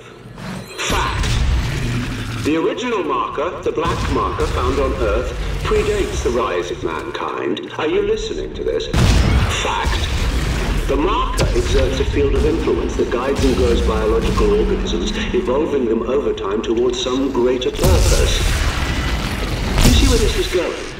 Fact. The original marker, the black marker found on Earth, predates the rise of mankind. Are you listening to this? Fact. The marker exerts a field of influence that guides and grows biological organisms, evolving them over time towards some greater purpose. Do you see where this is going?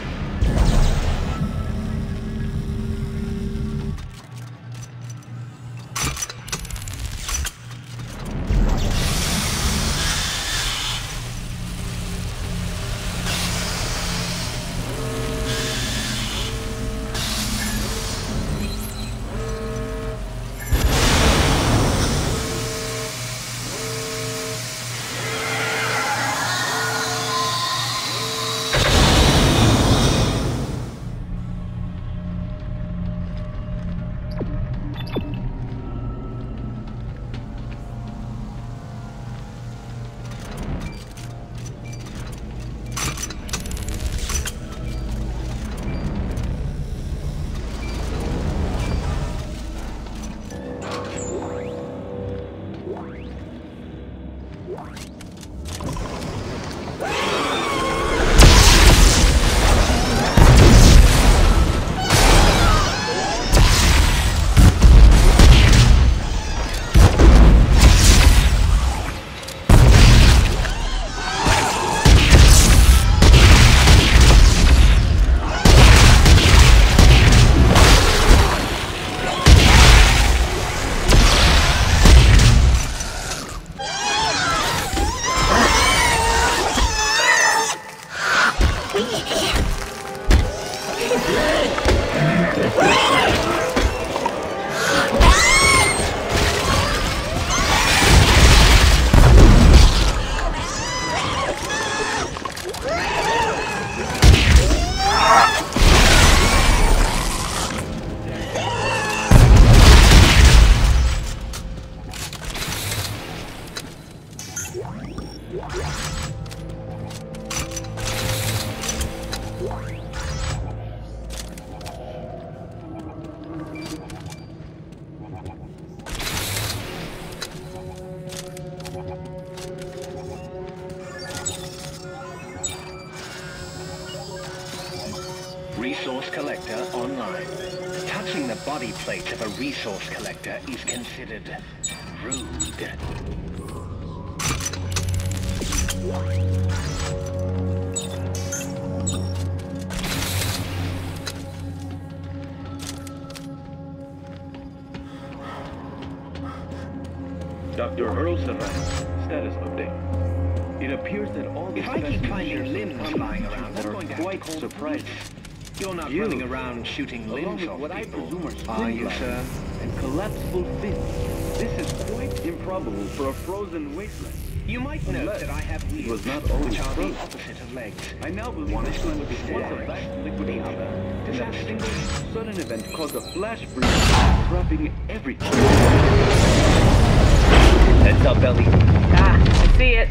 exited. will sudden event caused a flash breeze, dropping everything? That's our belly. Ah, I see it.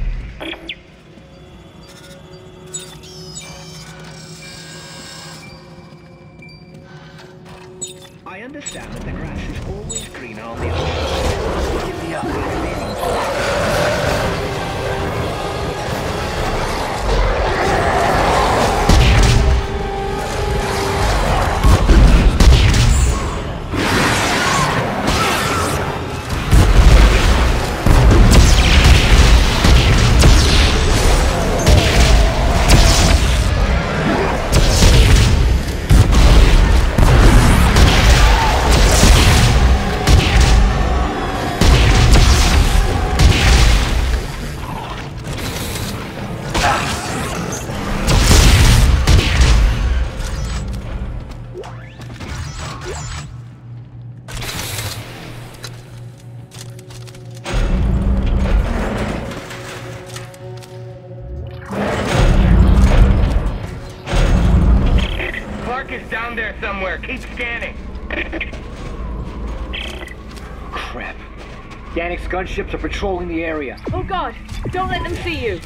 patrolling the area. Oh, God. Don't let them see you.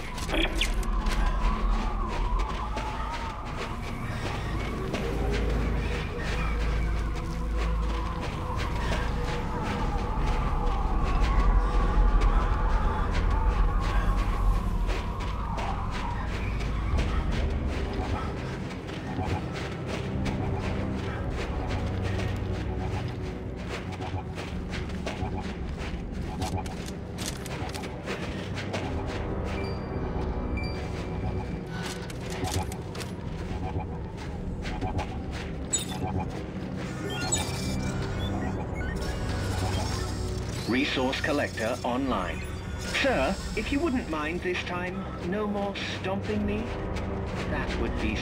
mind this time? No more stomping me? That would be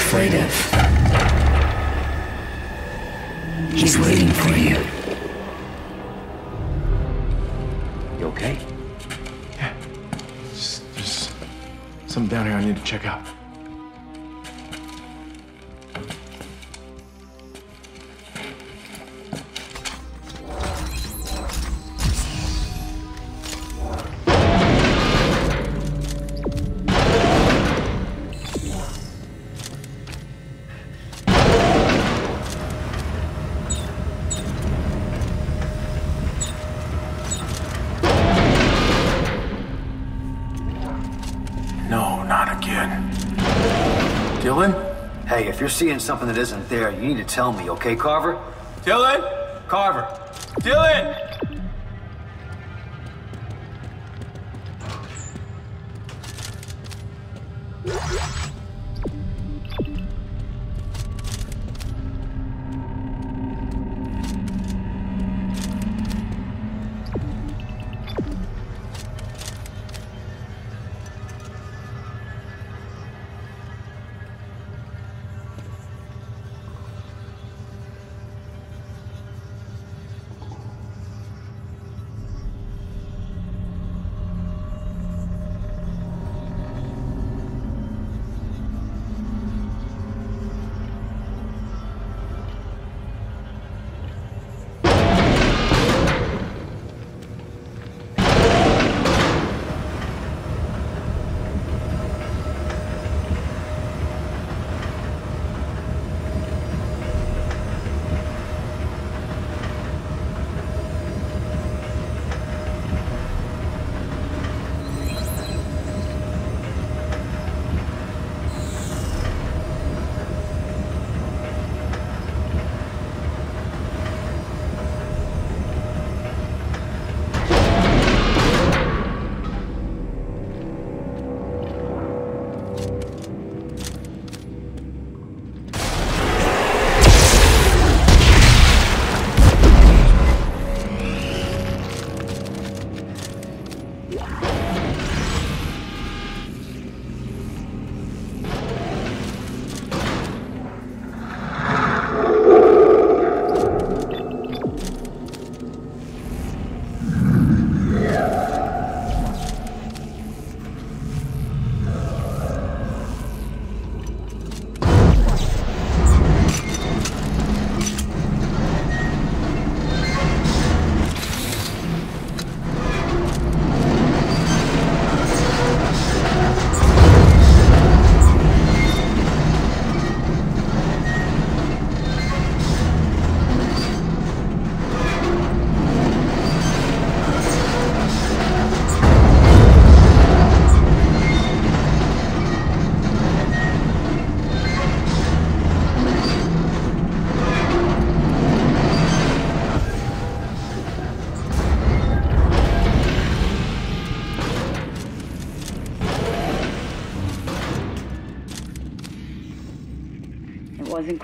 afraid of? He's waiting for you. You okay? Yeah. Just, there's something down here I need to check out. Again. Dylan? Hey, if you're seeing something that isn't there, you need to tell me, okay, Carver? Dylan? Carver. Dylan!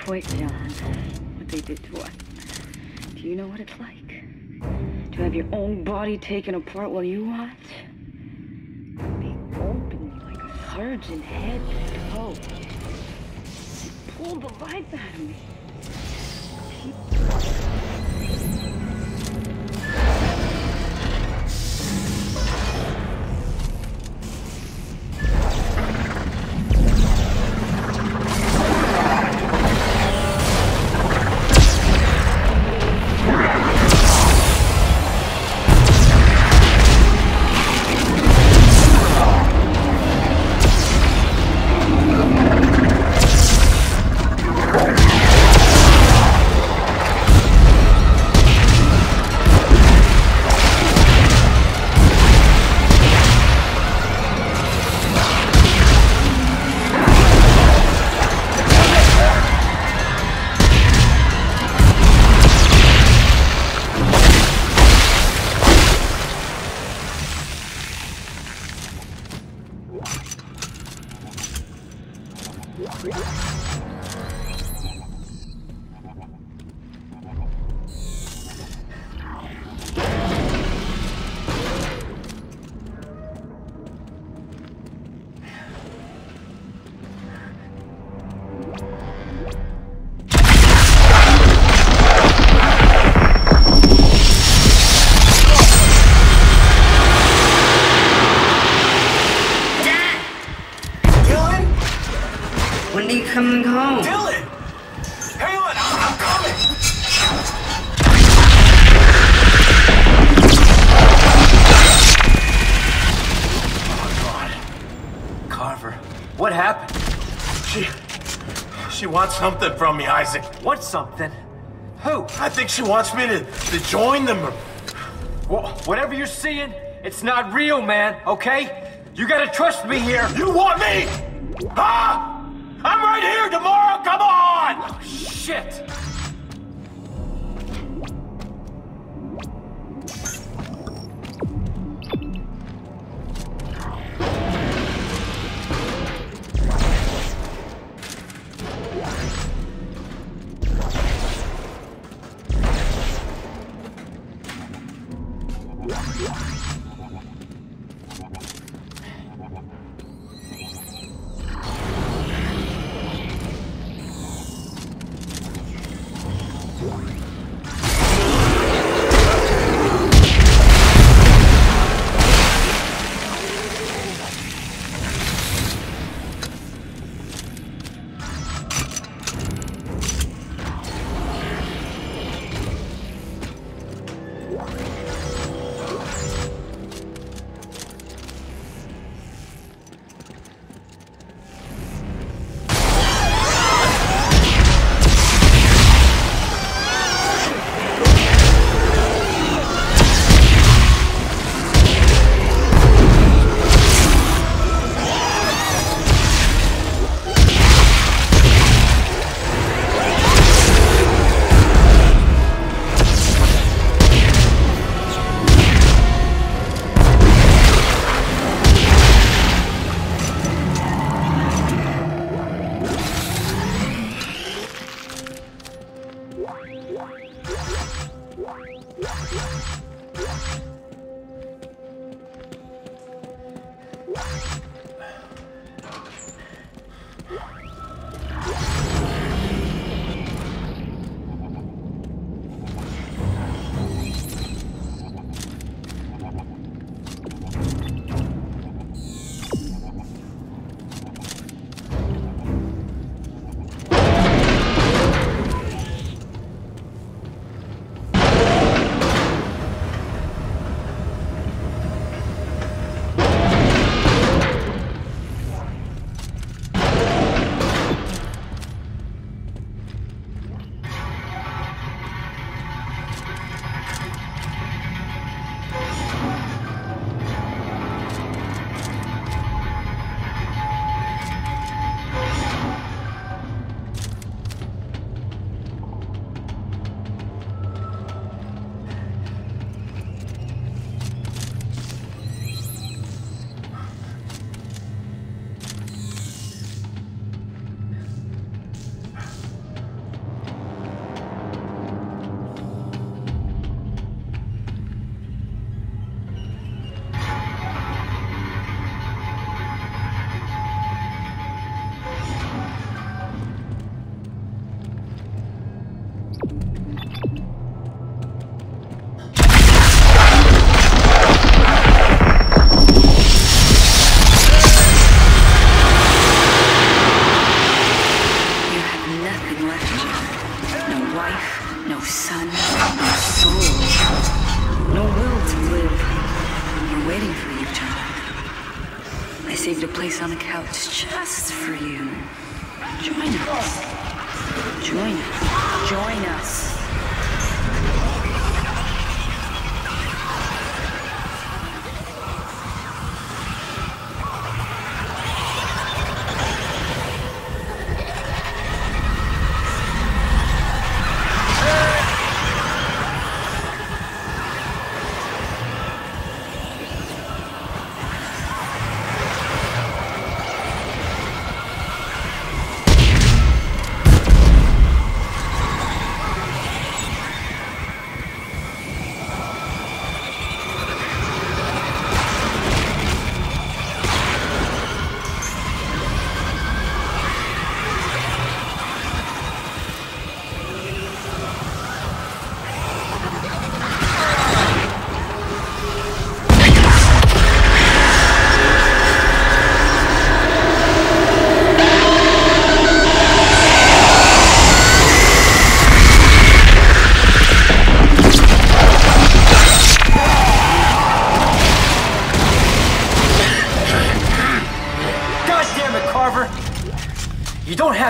Quite John, what they did to us. Do you know what it's like? To have your own body taken apart while you What something? Who? I think she wants me to, to join them. Wha- whatever you're seeing, it's not real, man, okay? You gotta trust me here. You want me?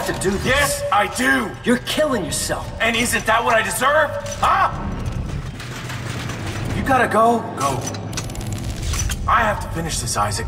Have to do this. Yes, I do. You're killing yourself. And isn't that what I deserve? Huh? You gotta go. Go. I have to finish this, Isaac.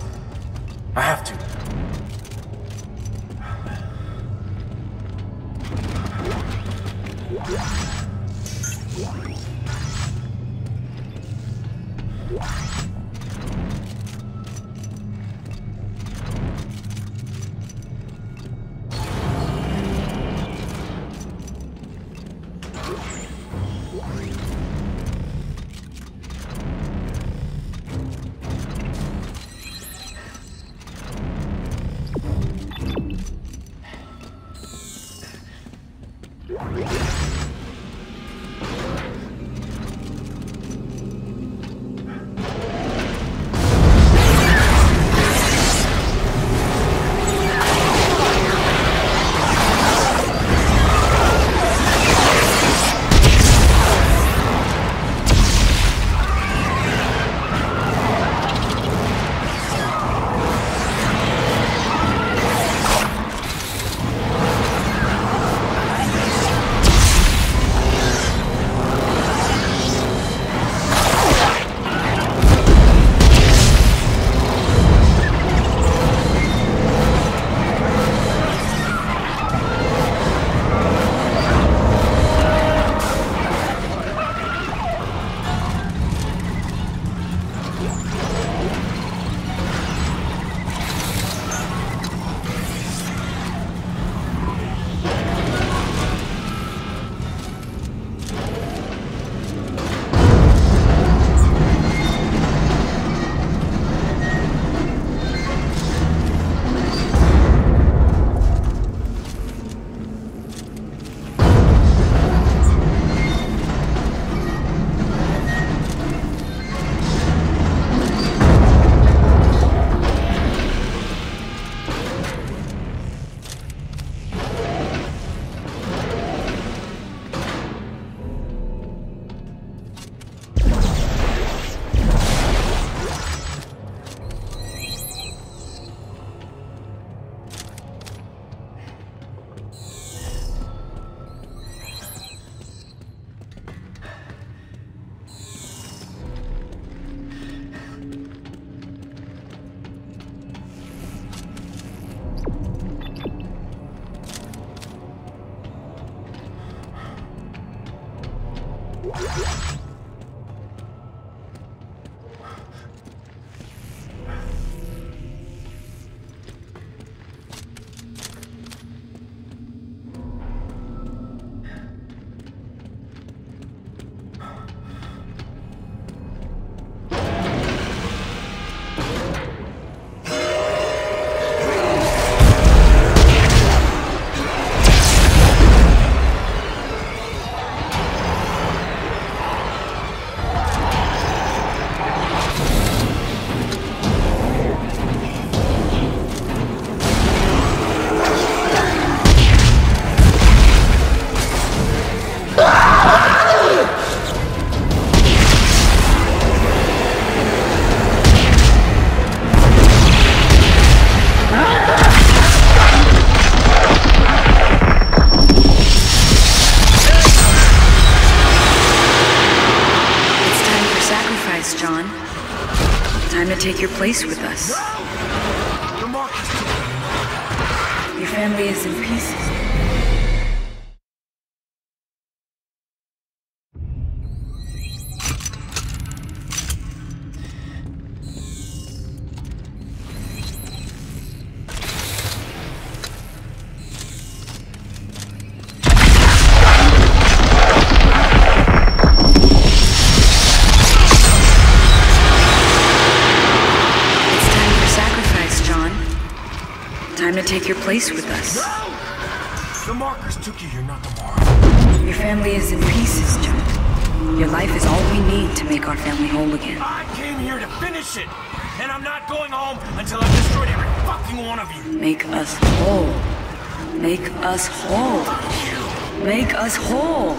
To take your place with us. The markers took you. Your family is in pieces. Place with us. The markers took you here, not tomorrow. Your family is in pieces, John. Your life is all we need to make our family whole again. I came here to finish it, and I'm not going home until I've destroyed every fucking one of you. Make us whole. Make us whole. Make us whole.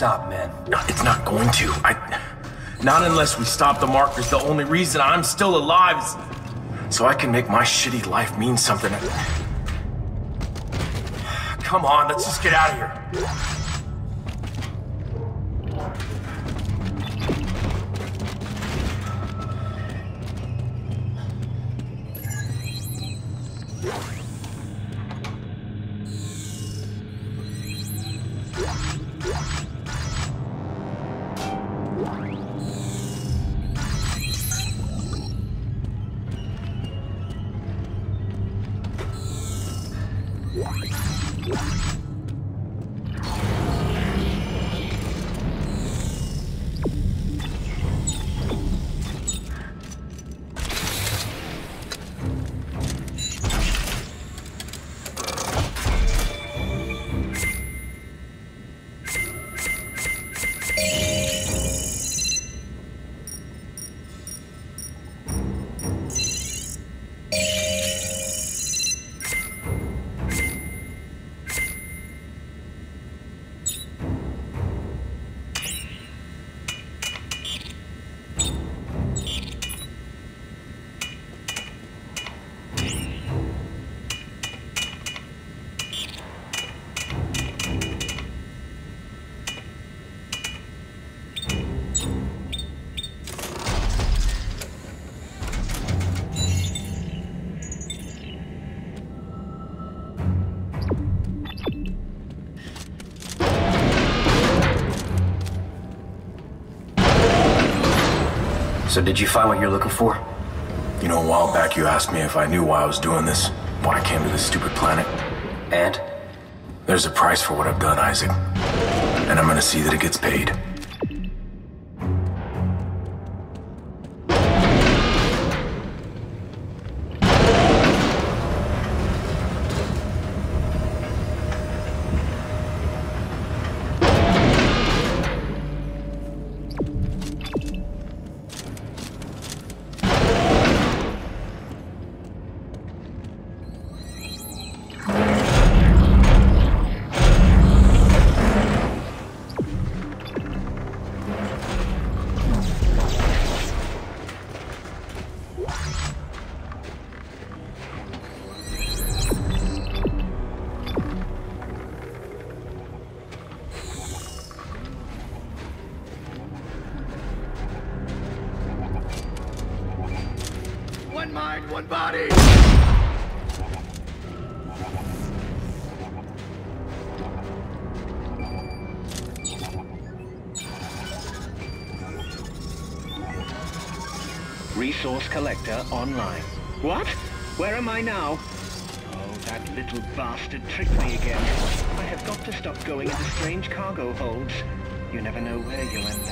Stop, man. No, it's not going to. I. Not unless we stop the markers. The only reason I'm still alive is so I can make my shitty life mean something. Come on, let's just get out of here. So did you find what you're looking for? You know, a while back you asked me if I knew why I was doing this, why I came to this stupid planet. And? There's a price for what I've done, Isaac. And I'm gonna see that it gets paid. Now? Oh, that little bastard tricked me again. I have got to stop going into strange cargo holds. You never know where you'll end up.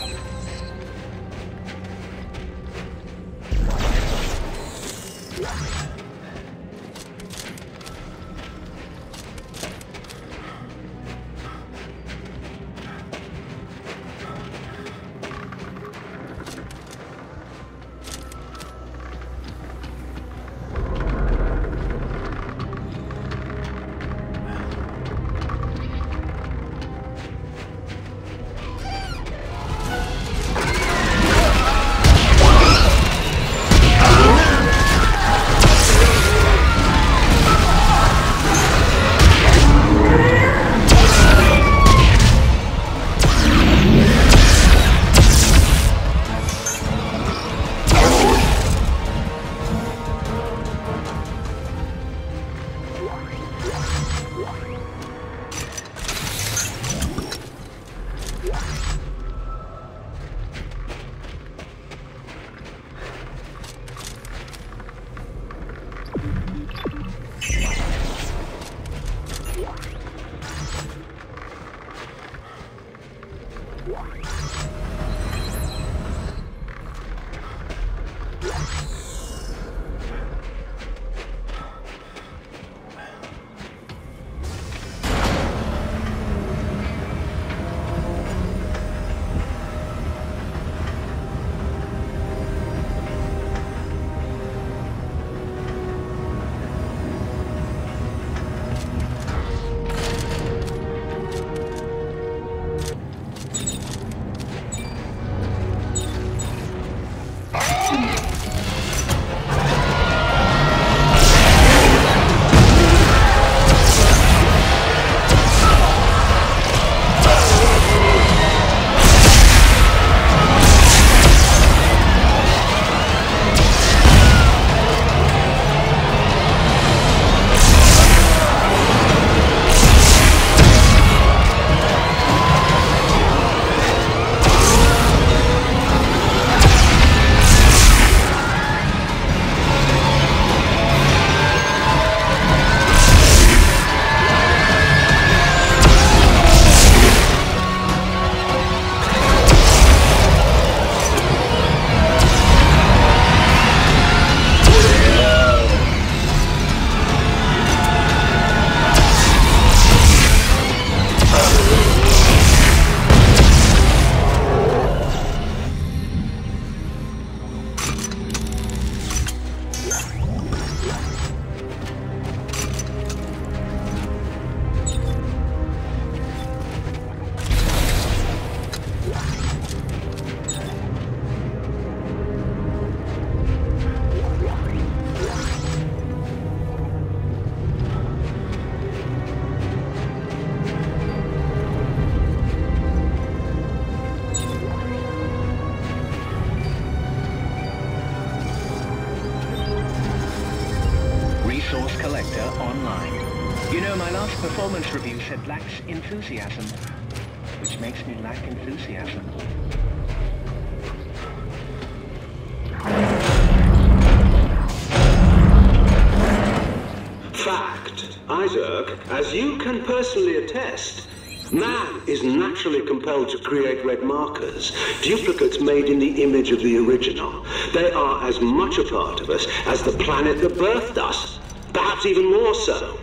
Create red markers, duplicates made in the image of the original. They are as much a part of us as the planet that birthed us, perhaps even more so.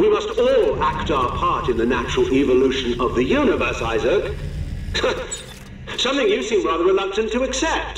We must all act our part in the natural evolution of the universe, Isaac. Something you seem rather reluctant to accept.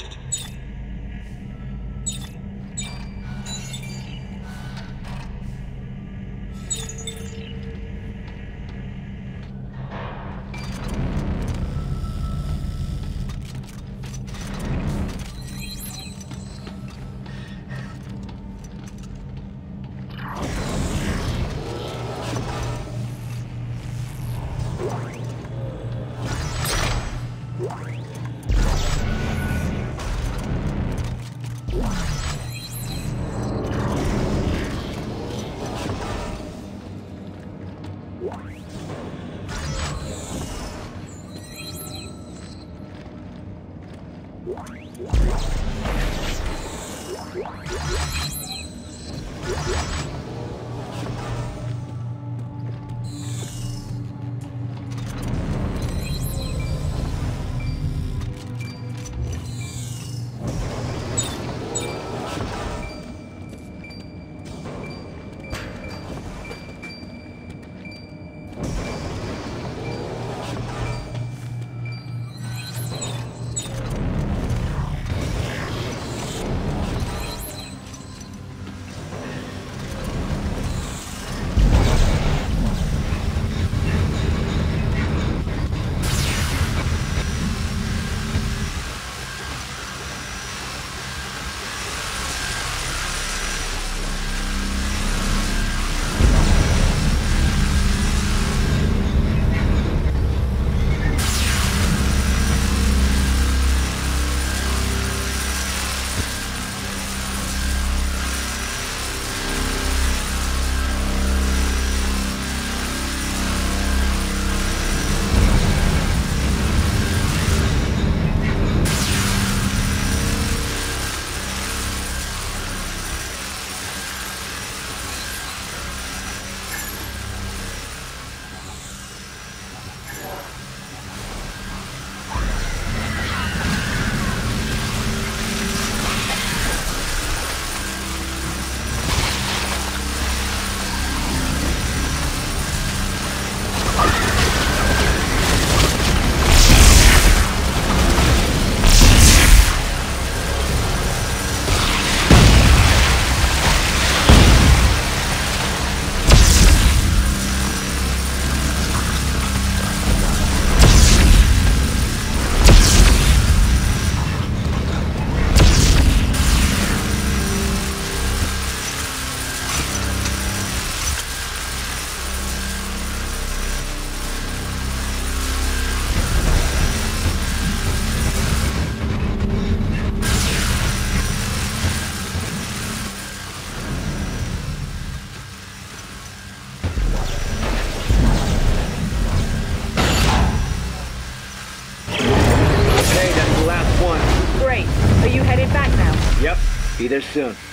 There soon.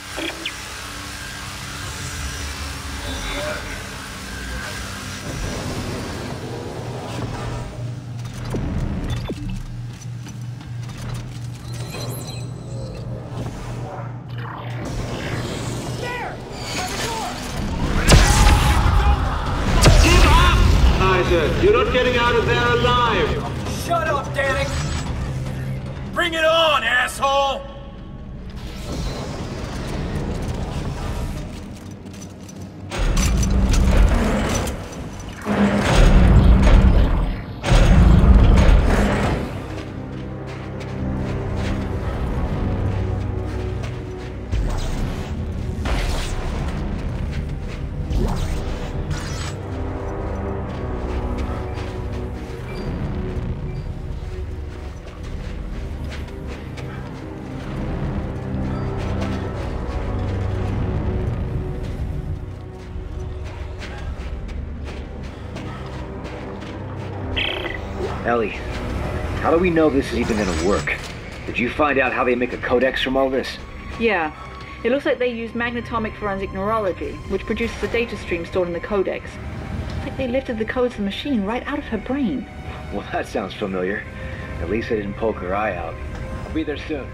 Do we know this is even gonna work? Did you find out how they make a codex from all this? Yeah. It looks like they use magnetomic forensic neurology, which produces a data stream stored in the codex. It's like they lifted the codes of the machine right out of her brain. Well, that sounds familiar. At least they didn't poke her eye out. I'll be there soon.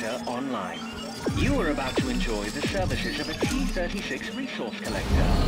Collector online. You are about to enjoy the services of a T36 Resource Collector.